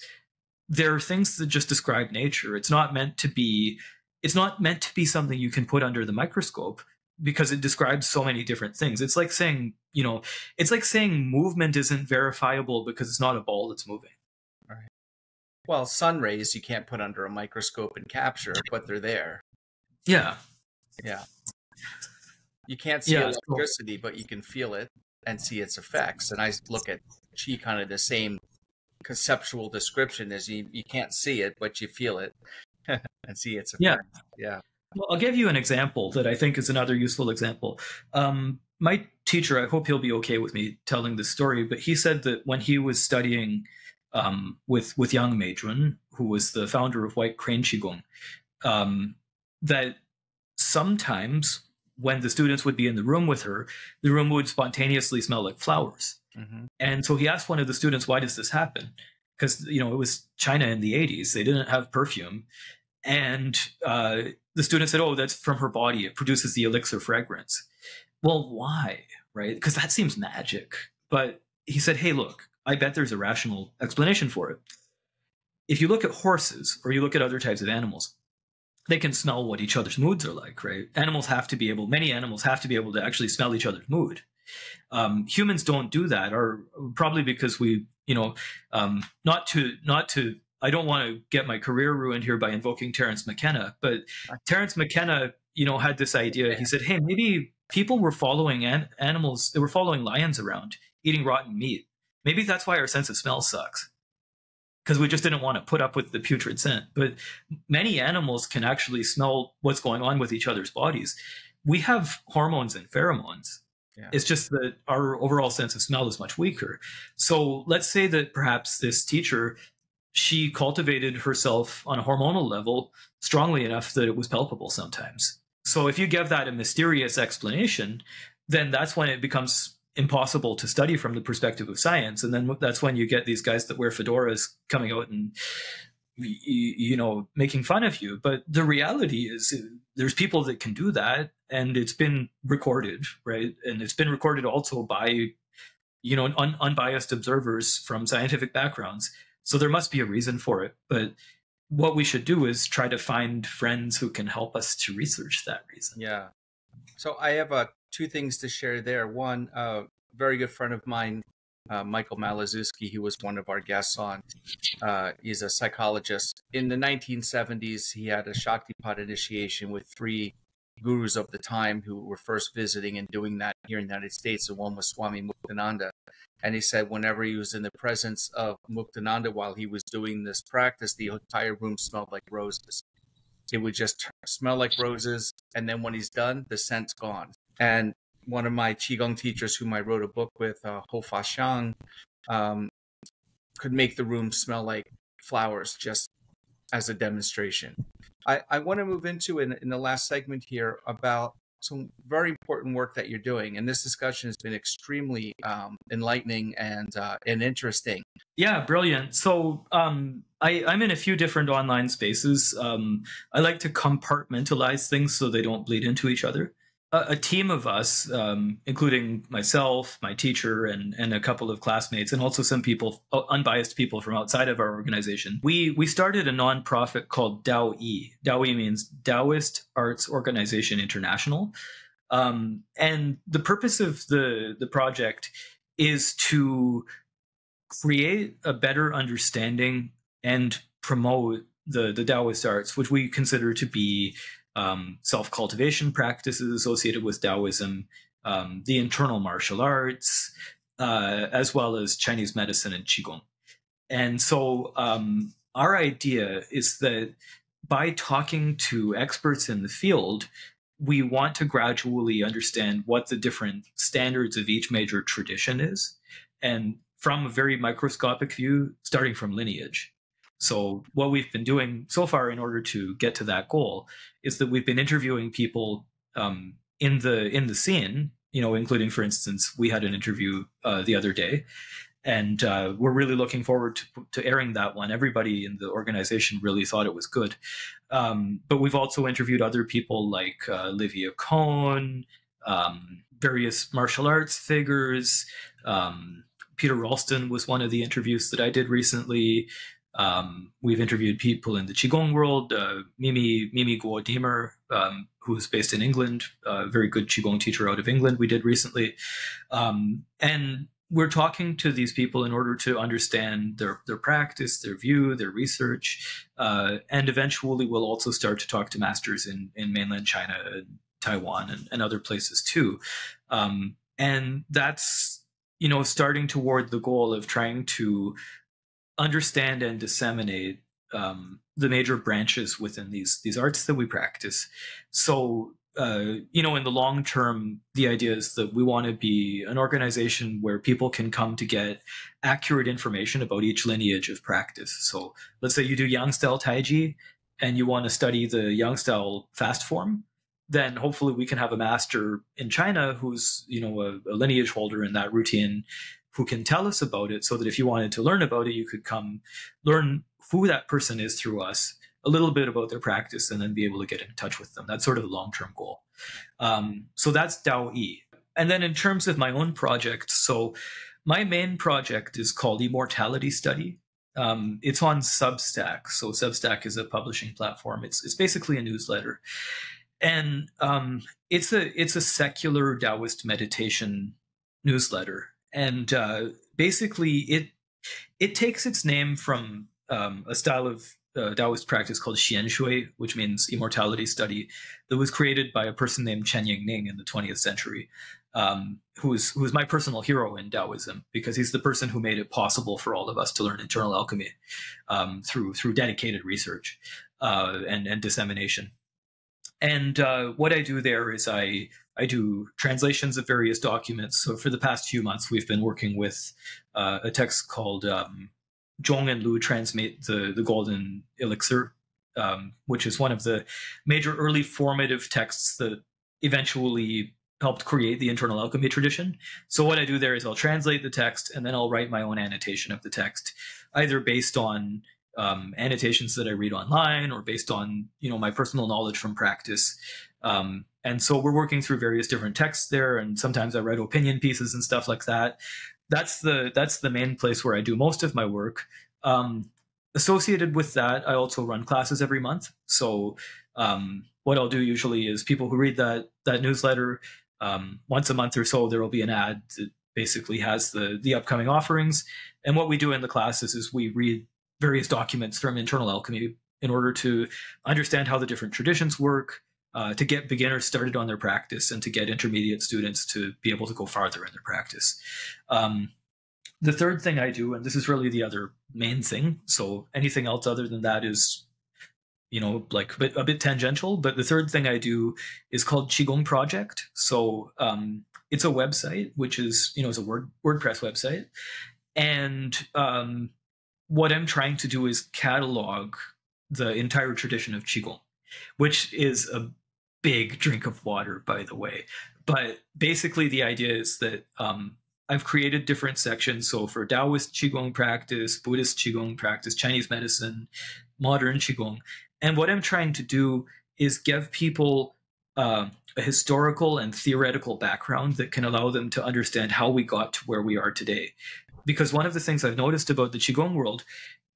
there are things that just describe nature. It's not meant to be it's not meant to be something you can put under the microscope because it describes so many different things it's like saying you know it's like saying movement isn't verifiable because it's not a ball that's moving right well sun rays you can't put under a microscope and capture but they're there yeah yeah. You can't see yeah, electricity, cool. but you can feel it and see its effects. And I look at chi kind of the same conceptual description as you, you can't see it, but you feel it and see its effect. Yeah. Yeah. Well, I'll give you an example that I think is another useful example. Um, my teacher, I hope he'll be okay with me telling this story, but he said that when he was studying um, with with Yang Meijun, who was the founder of White Crane Qigong, um, that sometimes when the students would be in the room with her, the room would spontaneously smell like flowers. Mm-hmm. And so he asked one of the students, why does this happen? Because, you know, it was China in the 80s. They didn't have perfume. And uh, the student said, oh, that's from her body. It produces the elixir fragrance. Well, why? Right? Because that seems magic. But he said, hey, look, I bet there's a rational explanation for it. If you look at horses or you look at other types of animals, they can smell what each other's moods are like, right? Animals have to be able, many animals have to be able to actually smell each other's mood. Um, humans don't do that, or probably because we, you know, um, not to, not to, I don't want to get my career ruined here by invoking Terence McKenna, but Terence McKenna, you know, had this idea. He said, hey, maybe people were following an- animals, they were following lions around, eating rotten meat. Maybe that's why our sense of smell sucks because we just didn't want to put up with the putrid scent. But many animals can actually smell what's going on with each other's bodies. We have hormones and pheromones. Yeah. It's just that our overall sense of smell is much weaker. So let's say that perhaps this teacher she cultivated herself on a hormonal level strongly enough that it was palpable sometimes. So if you give that a mysterious explanation, then that's when it becomes impossible to study from the perspective of science. And then that's when you get these guys that wear fedoras coming out and you know making fun of you but the reality is uh, there's people that can do that and it's been recorded right and it's been recorded also by you know un- unbiased observers from scientific backgrounds so there must be a reason for it but what we should do is try to find friends who can help us to research that reason yeah so i have a two things to share there. One, a uh, very good friend of mine, uh, Michael Malazuski, who was one of our guests on, uh, he's a psychologist. In the 1970s, he had a Shaktipat initiation with three gurus of the time who were first visiting and doing that here in the United States. And one was Swami Muktananda. And he said whenever he was in the presence of Muktananda while he was doing this practice, the entire room smelled like roses. It would just smell like roses. And then when he's done, the scent's gone. And one of my qigong teachers, whom I wrote a book with, uh, Ho Fa Xiang, um, could make the room smell like flowers just as a demonstration. I, I want to move into in, in the last segment here about some very important work that you're doing, and this discussion has been extremely um, enlightening and uh, and interesting. Yeah, brilliant. So um, I, I'm in a few different online spaces. Um, I like to compartmentalize things so they don't bleed into each other a, team of us, um, including myself, my teacher, and and a couple of classmates, and also some people, unbiased people from outside of our organization. We we started a nonprofit called Dao E. Dao E means Taoist Arts Organization International, um, and the purpose of the the project is to create a better understanding and promote the the Taoist arts, which we consider to be um, self cultivation practices associated with Taoism, um, the internal martial arts, uh, as well as Chinese medicine and Qigong. And so, um, our idea is that by talking to experts in the field, we want to gradually understand what the different standards of each major tradition is. And from a very microscopic view, starting from lineage. So what we've been doing so far in order to get to that goal is that we've been interviewing people um, in the in the scene, you know, including, for instance, we had an interview uh, the other day, and uh, we're really looking forward to, to airing that one. Everybody in the organization really thought it was good. Um, but we've also interviewed other people like uh, Livia Kohn, um, various martial arts figures. Um, Peter Ralston was one of the interviews that I did recently. Um, we've interviewed people in the Qigong world, uh, Mimi Mimi Kuo-Deemer, um, who's based in England, a very good Qigong teacher out of England. We did recently, um, and we're talking to these people in order to understand their their practice, their view, their research, uh, and eventually we'll also start to talk to masters in in mainland China, and Taiwan, and, and other places too. Um, and that's you know starting toward the goal of trying to understand and disseminate um, the major branches within these these arts that we practice. So uh, you know, in the long term, the idea is that we want to be an organization where people can come to get accurate information about each lineage of practice. So let's say you do Yang style Taiji and you want to study the Yang style fast form, then hopefully we can have a master in China who's you know a, a lineage holder in that routine who can tell us about it so that if you wanted to learn about it, you could come learn who that person is through us, a little bit about their practice, and then be able to get in touch with them. That's sort of the long term goal. Um, so that's Dao Yi. And then in terms of my own project, so my main project is called Immortality Study. Um, it's on Substack. So Substack is a publishing platform. It's it's basically a newsletter, and um, it's a it's a secular Taoist meditation newsletter and uh, basically it it takes its name from um, a style of uh, Taoist practice called Xian Xue, which means immortality study, that was created by a person named Chen Yingning in the 20th century, um, who is who is my personal hero in Taoism because he's the person who made it possible for all of us to learn internal alchemy um, through through dedicated research uh, and and dissemination. And uh, what I do there is I I do translations of various documents. So for the past few months, we've been working with uh, a text called um, Zhong and Lu Transmit the, the Golden Elixir, um, which is one of the major early formative texts that eventually helped create the internal alchemy tradition. So what I do there is I'll translate the text and then I'll write my own annotation of the text, either based on um, annotations that I read online or based on you know my personal knowledge from practice. Um, and so we're working through various different texts there, and sometimes I write opinion pieces and stuff like that. That's the that's the main place where I do most of my work. Um, associated with that, I also run classes every month. So um, what I'll do usually is people who read that that newsletter um, once a month or so, there will be an ad that basically has the the upcoming offerings. And what we do in the classes is we read various documents from internal alchemy in order to understand how the different traditions work, uh, to get beginners started on their practice, and to get intermediate students to be able to go farther in their practice. Um, the third thing I do, and this is really the other main thing, so anything else other than that is, you know, like a bit, a bit tangential. But the third thing I do is called Qigong Project. So um, it's a website, which is, you know, it's a Word, WordPress website. And um, what I'm trying to do is catalog the entire tradition of Qigong, which is a big drink of water, by the way. But basically, the idea is that um, I've created different sections. So for Taoist Qigong practice, Buddhist Qigong practice, Chinese medicine, modern Qigong. And what I'm trying to do is give people uh, a historical and theoretical background that can allow them to understand how we got to where we are today because one of the things I've noticed about the Qigong world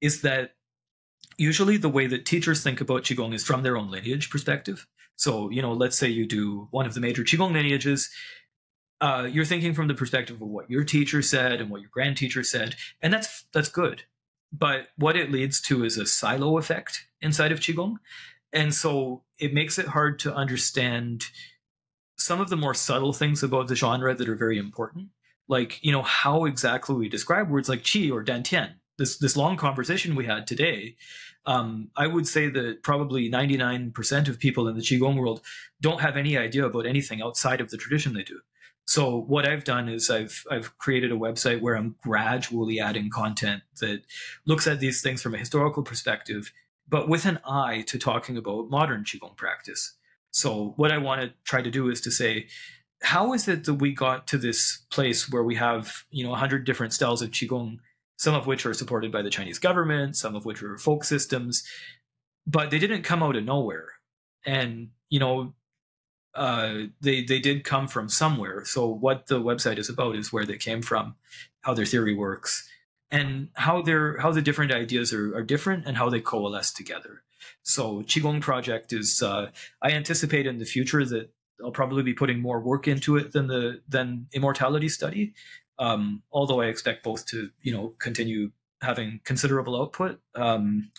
is that usually the way that teachers think about Qigong is from their own lineage perspective. So, you know, let's say you do one of the major Qigong lineages, uh, you're thinking from the perspective of what your teacher said and what your grand teacher said, and that's that's good. But what it leads to is a silo effect inside of Qigong. And so it makes it hard to understand some of the more subtle things about the genre that are very important like you know how exactly we describe words like qi or dantian this this long conversation we had today um, i would say that probably 99% of people in the qigong world don't have any idea about anything outside of the tradition they do. So what i've done is i've i've created a website where i'm gradually adding content that looks at these things from a historical perspective but with an eye to talking about modern qigong practice. So what i want to try to do is to say how is it that we got to this place where we have you know 100 different styles of qigong some of which are supported by the chinese government some of which are folk systems but they didn't come out of nowhere. And you know, uh, they they did come from somewhere. So what the website is about is where they came from, how their theory works, and how their how the different ideas are, are different and how they coalesce together. So Qigong project is uh, I anticipate in the future that I'll probably be putting more work into it than the than immortality study. Um, although I expect both to you know continue having considerable output. Um,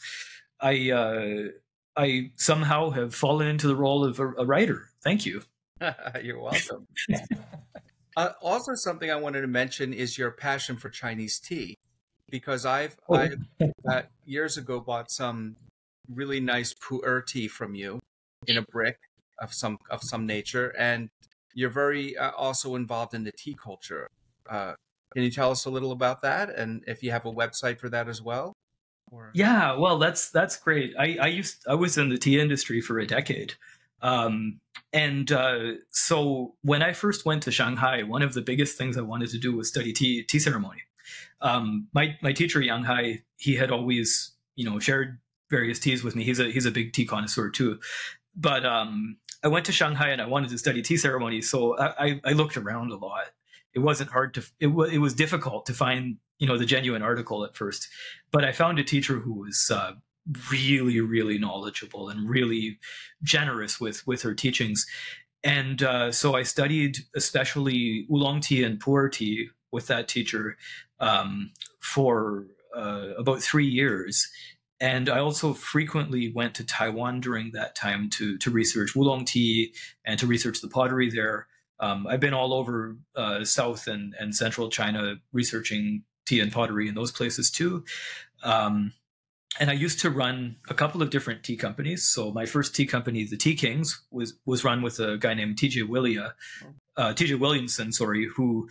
I uh, I somehow have fallen into the role of a, a writer. Thank you. You're welcome. uh, also, something I wanted to mention is your passion for Chinese tea, because I've, oh. I've uh, years ago bought some really nice pu'er tea from you in a brick of some of some nature, and you're very uh, also involved in the tea culture. Uh, can you tell us a little about that, and if you have a website for that as well? Or... Yeah, well, that's that's great. I, I used I was in the tea industry for a decade, um, and uh, so when I first went to Shanghai, one of the biggest things I wanted to do was study tea tea ceremony. Um, my my teacher Yang Hai, he had always you know shared various teas with me. He's a he's a big tea connoisseur too, but um, I went to Shanghai and I wanted to study tea ceremony, so I, I, I looked around a lot. It wasn't hard to it was it was difficult to find you know the genuine article at first, but I found a teacher who was uh, really really knowledgeable and really generous with with her teachings, and uh, so I studied especially oolong tea and pu'er tea with that teacher um, for uh, about three years and I also frequently went to Taiwan during that time to to research oolong tea and to research the pottery there. Um, I've been all over uh, South and, and Central China researching tea and pottery in those places too. Um, and I used to run a couple of different tea companies. So my first tea company, the Tea Kings, was was run with a guy named T.J. Willia, uh, T.J. Williamson, sorry, who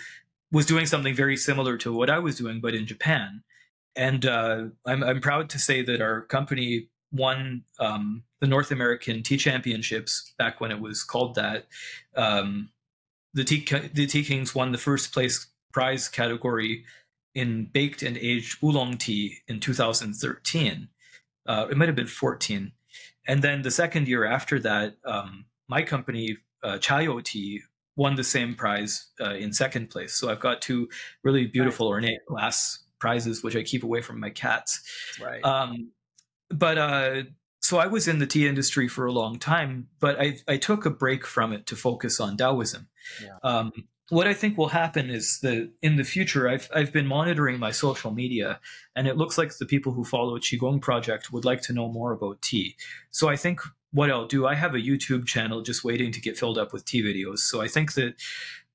was doing something very similar to what I was doing, but in Japan and uh, I'm, I'm proud to say that our company won um, the North American Tea Championships back when it was called that. Um, the Tea the Tea Kings won the first place prize category in baked and aged oolong tea in 2013. Uh, it might have been 14, and then the second year after that, um, my company uh, Chayo Tea won the same prize uh, in second place. So I've got two really beautiful ornate glass prizes, which I keep away from my cats. Right. Um, but uh, so I was in the tea industry for a long time, but I, I took a break from it to focus on Taoism. Yeah. Um, what I think will happen is that in the future, I've I've been monitoring my social media, and it looks like the people who follow Qigong Project would like to know more about tea. So I think what I'll do, I have a YouTube channel just waiting to get filled up with tea videos. So I think that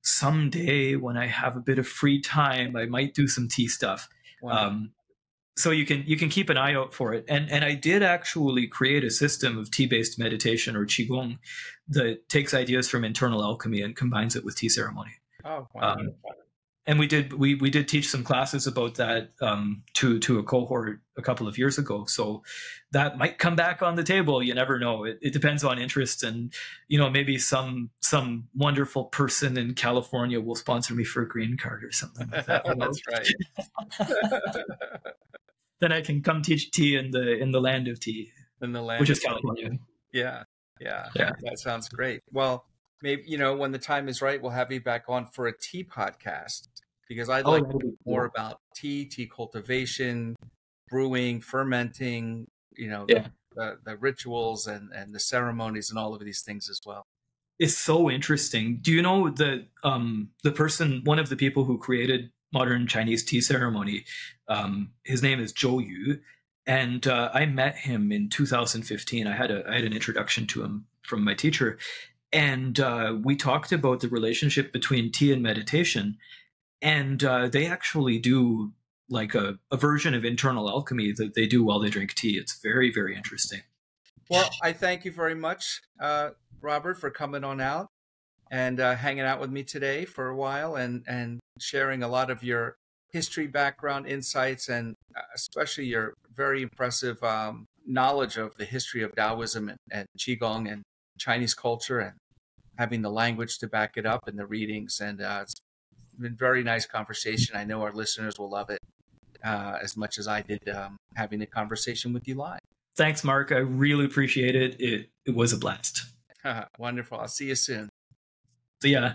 someday when I have a bit of free time, I might do some tea stuff. Wow. Um, so you can you can keep an eye out for it. And and I did actually create a system of tea based meditation or qigong that takes ideas from internal alchemy and combines it with tea ceremony. Oh, wow. Um, and we did we we did teach some classes about that um, to to a cohort a couple of years ago. So that might come back on the table. You never know. It, it depends on interest, and you know maybe some some wonderful person in California will sponsor me for a green card or something like that. That's right. then I can come teach tea in the in the land of tea, in the land, which is California. Yeah, yeah, yeah. That sounds great. Well, maybe you know when the time is right, we'll have you back on for a tea podcast because I'd oh, like to know more about tea, tea cultivation, brewing, fermenting, you know, yeah. the, the, rituals and, and the ceremonies and all of these things as well. It's so interesting. Do you know that um, the person, one of the people who created modern Chinese tea ceremony, um, his name is Zhou Yu, and uh, I met him in 2015. I had a I had an introduction to him from my teacher, and uh, we talked about the relationship between tea and meditation and uh, they actually do like a, a version of internal alchemy that they do while they drink tea. It's very very interesting. Well, I thank you very much, uh, Robert, for coming on out and uh, hanging out with me today for a while and and sharing a lot of your history background insights and uh, especially your very impressive um, knowledge of the history of Taoism and, and Qigong and Chinese culture and having the language to back it up and the readings. And uh, it's been very nice conversation. I know our listeners will love it uh, as much as I did um, having a conversation with you live. Thanks, Mark. I really appreciate it. It it was a blast. Wonderful. I'll see you soon. See ya.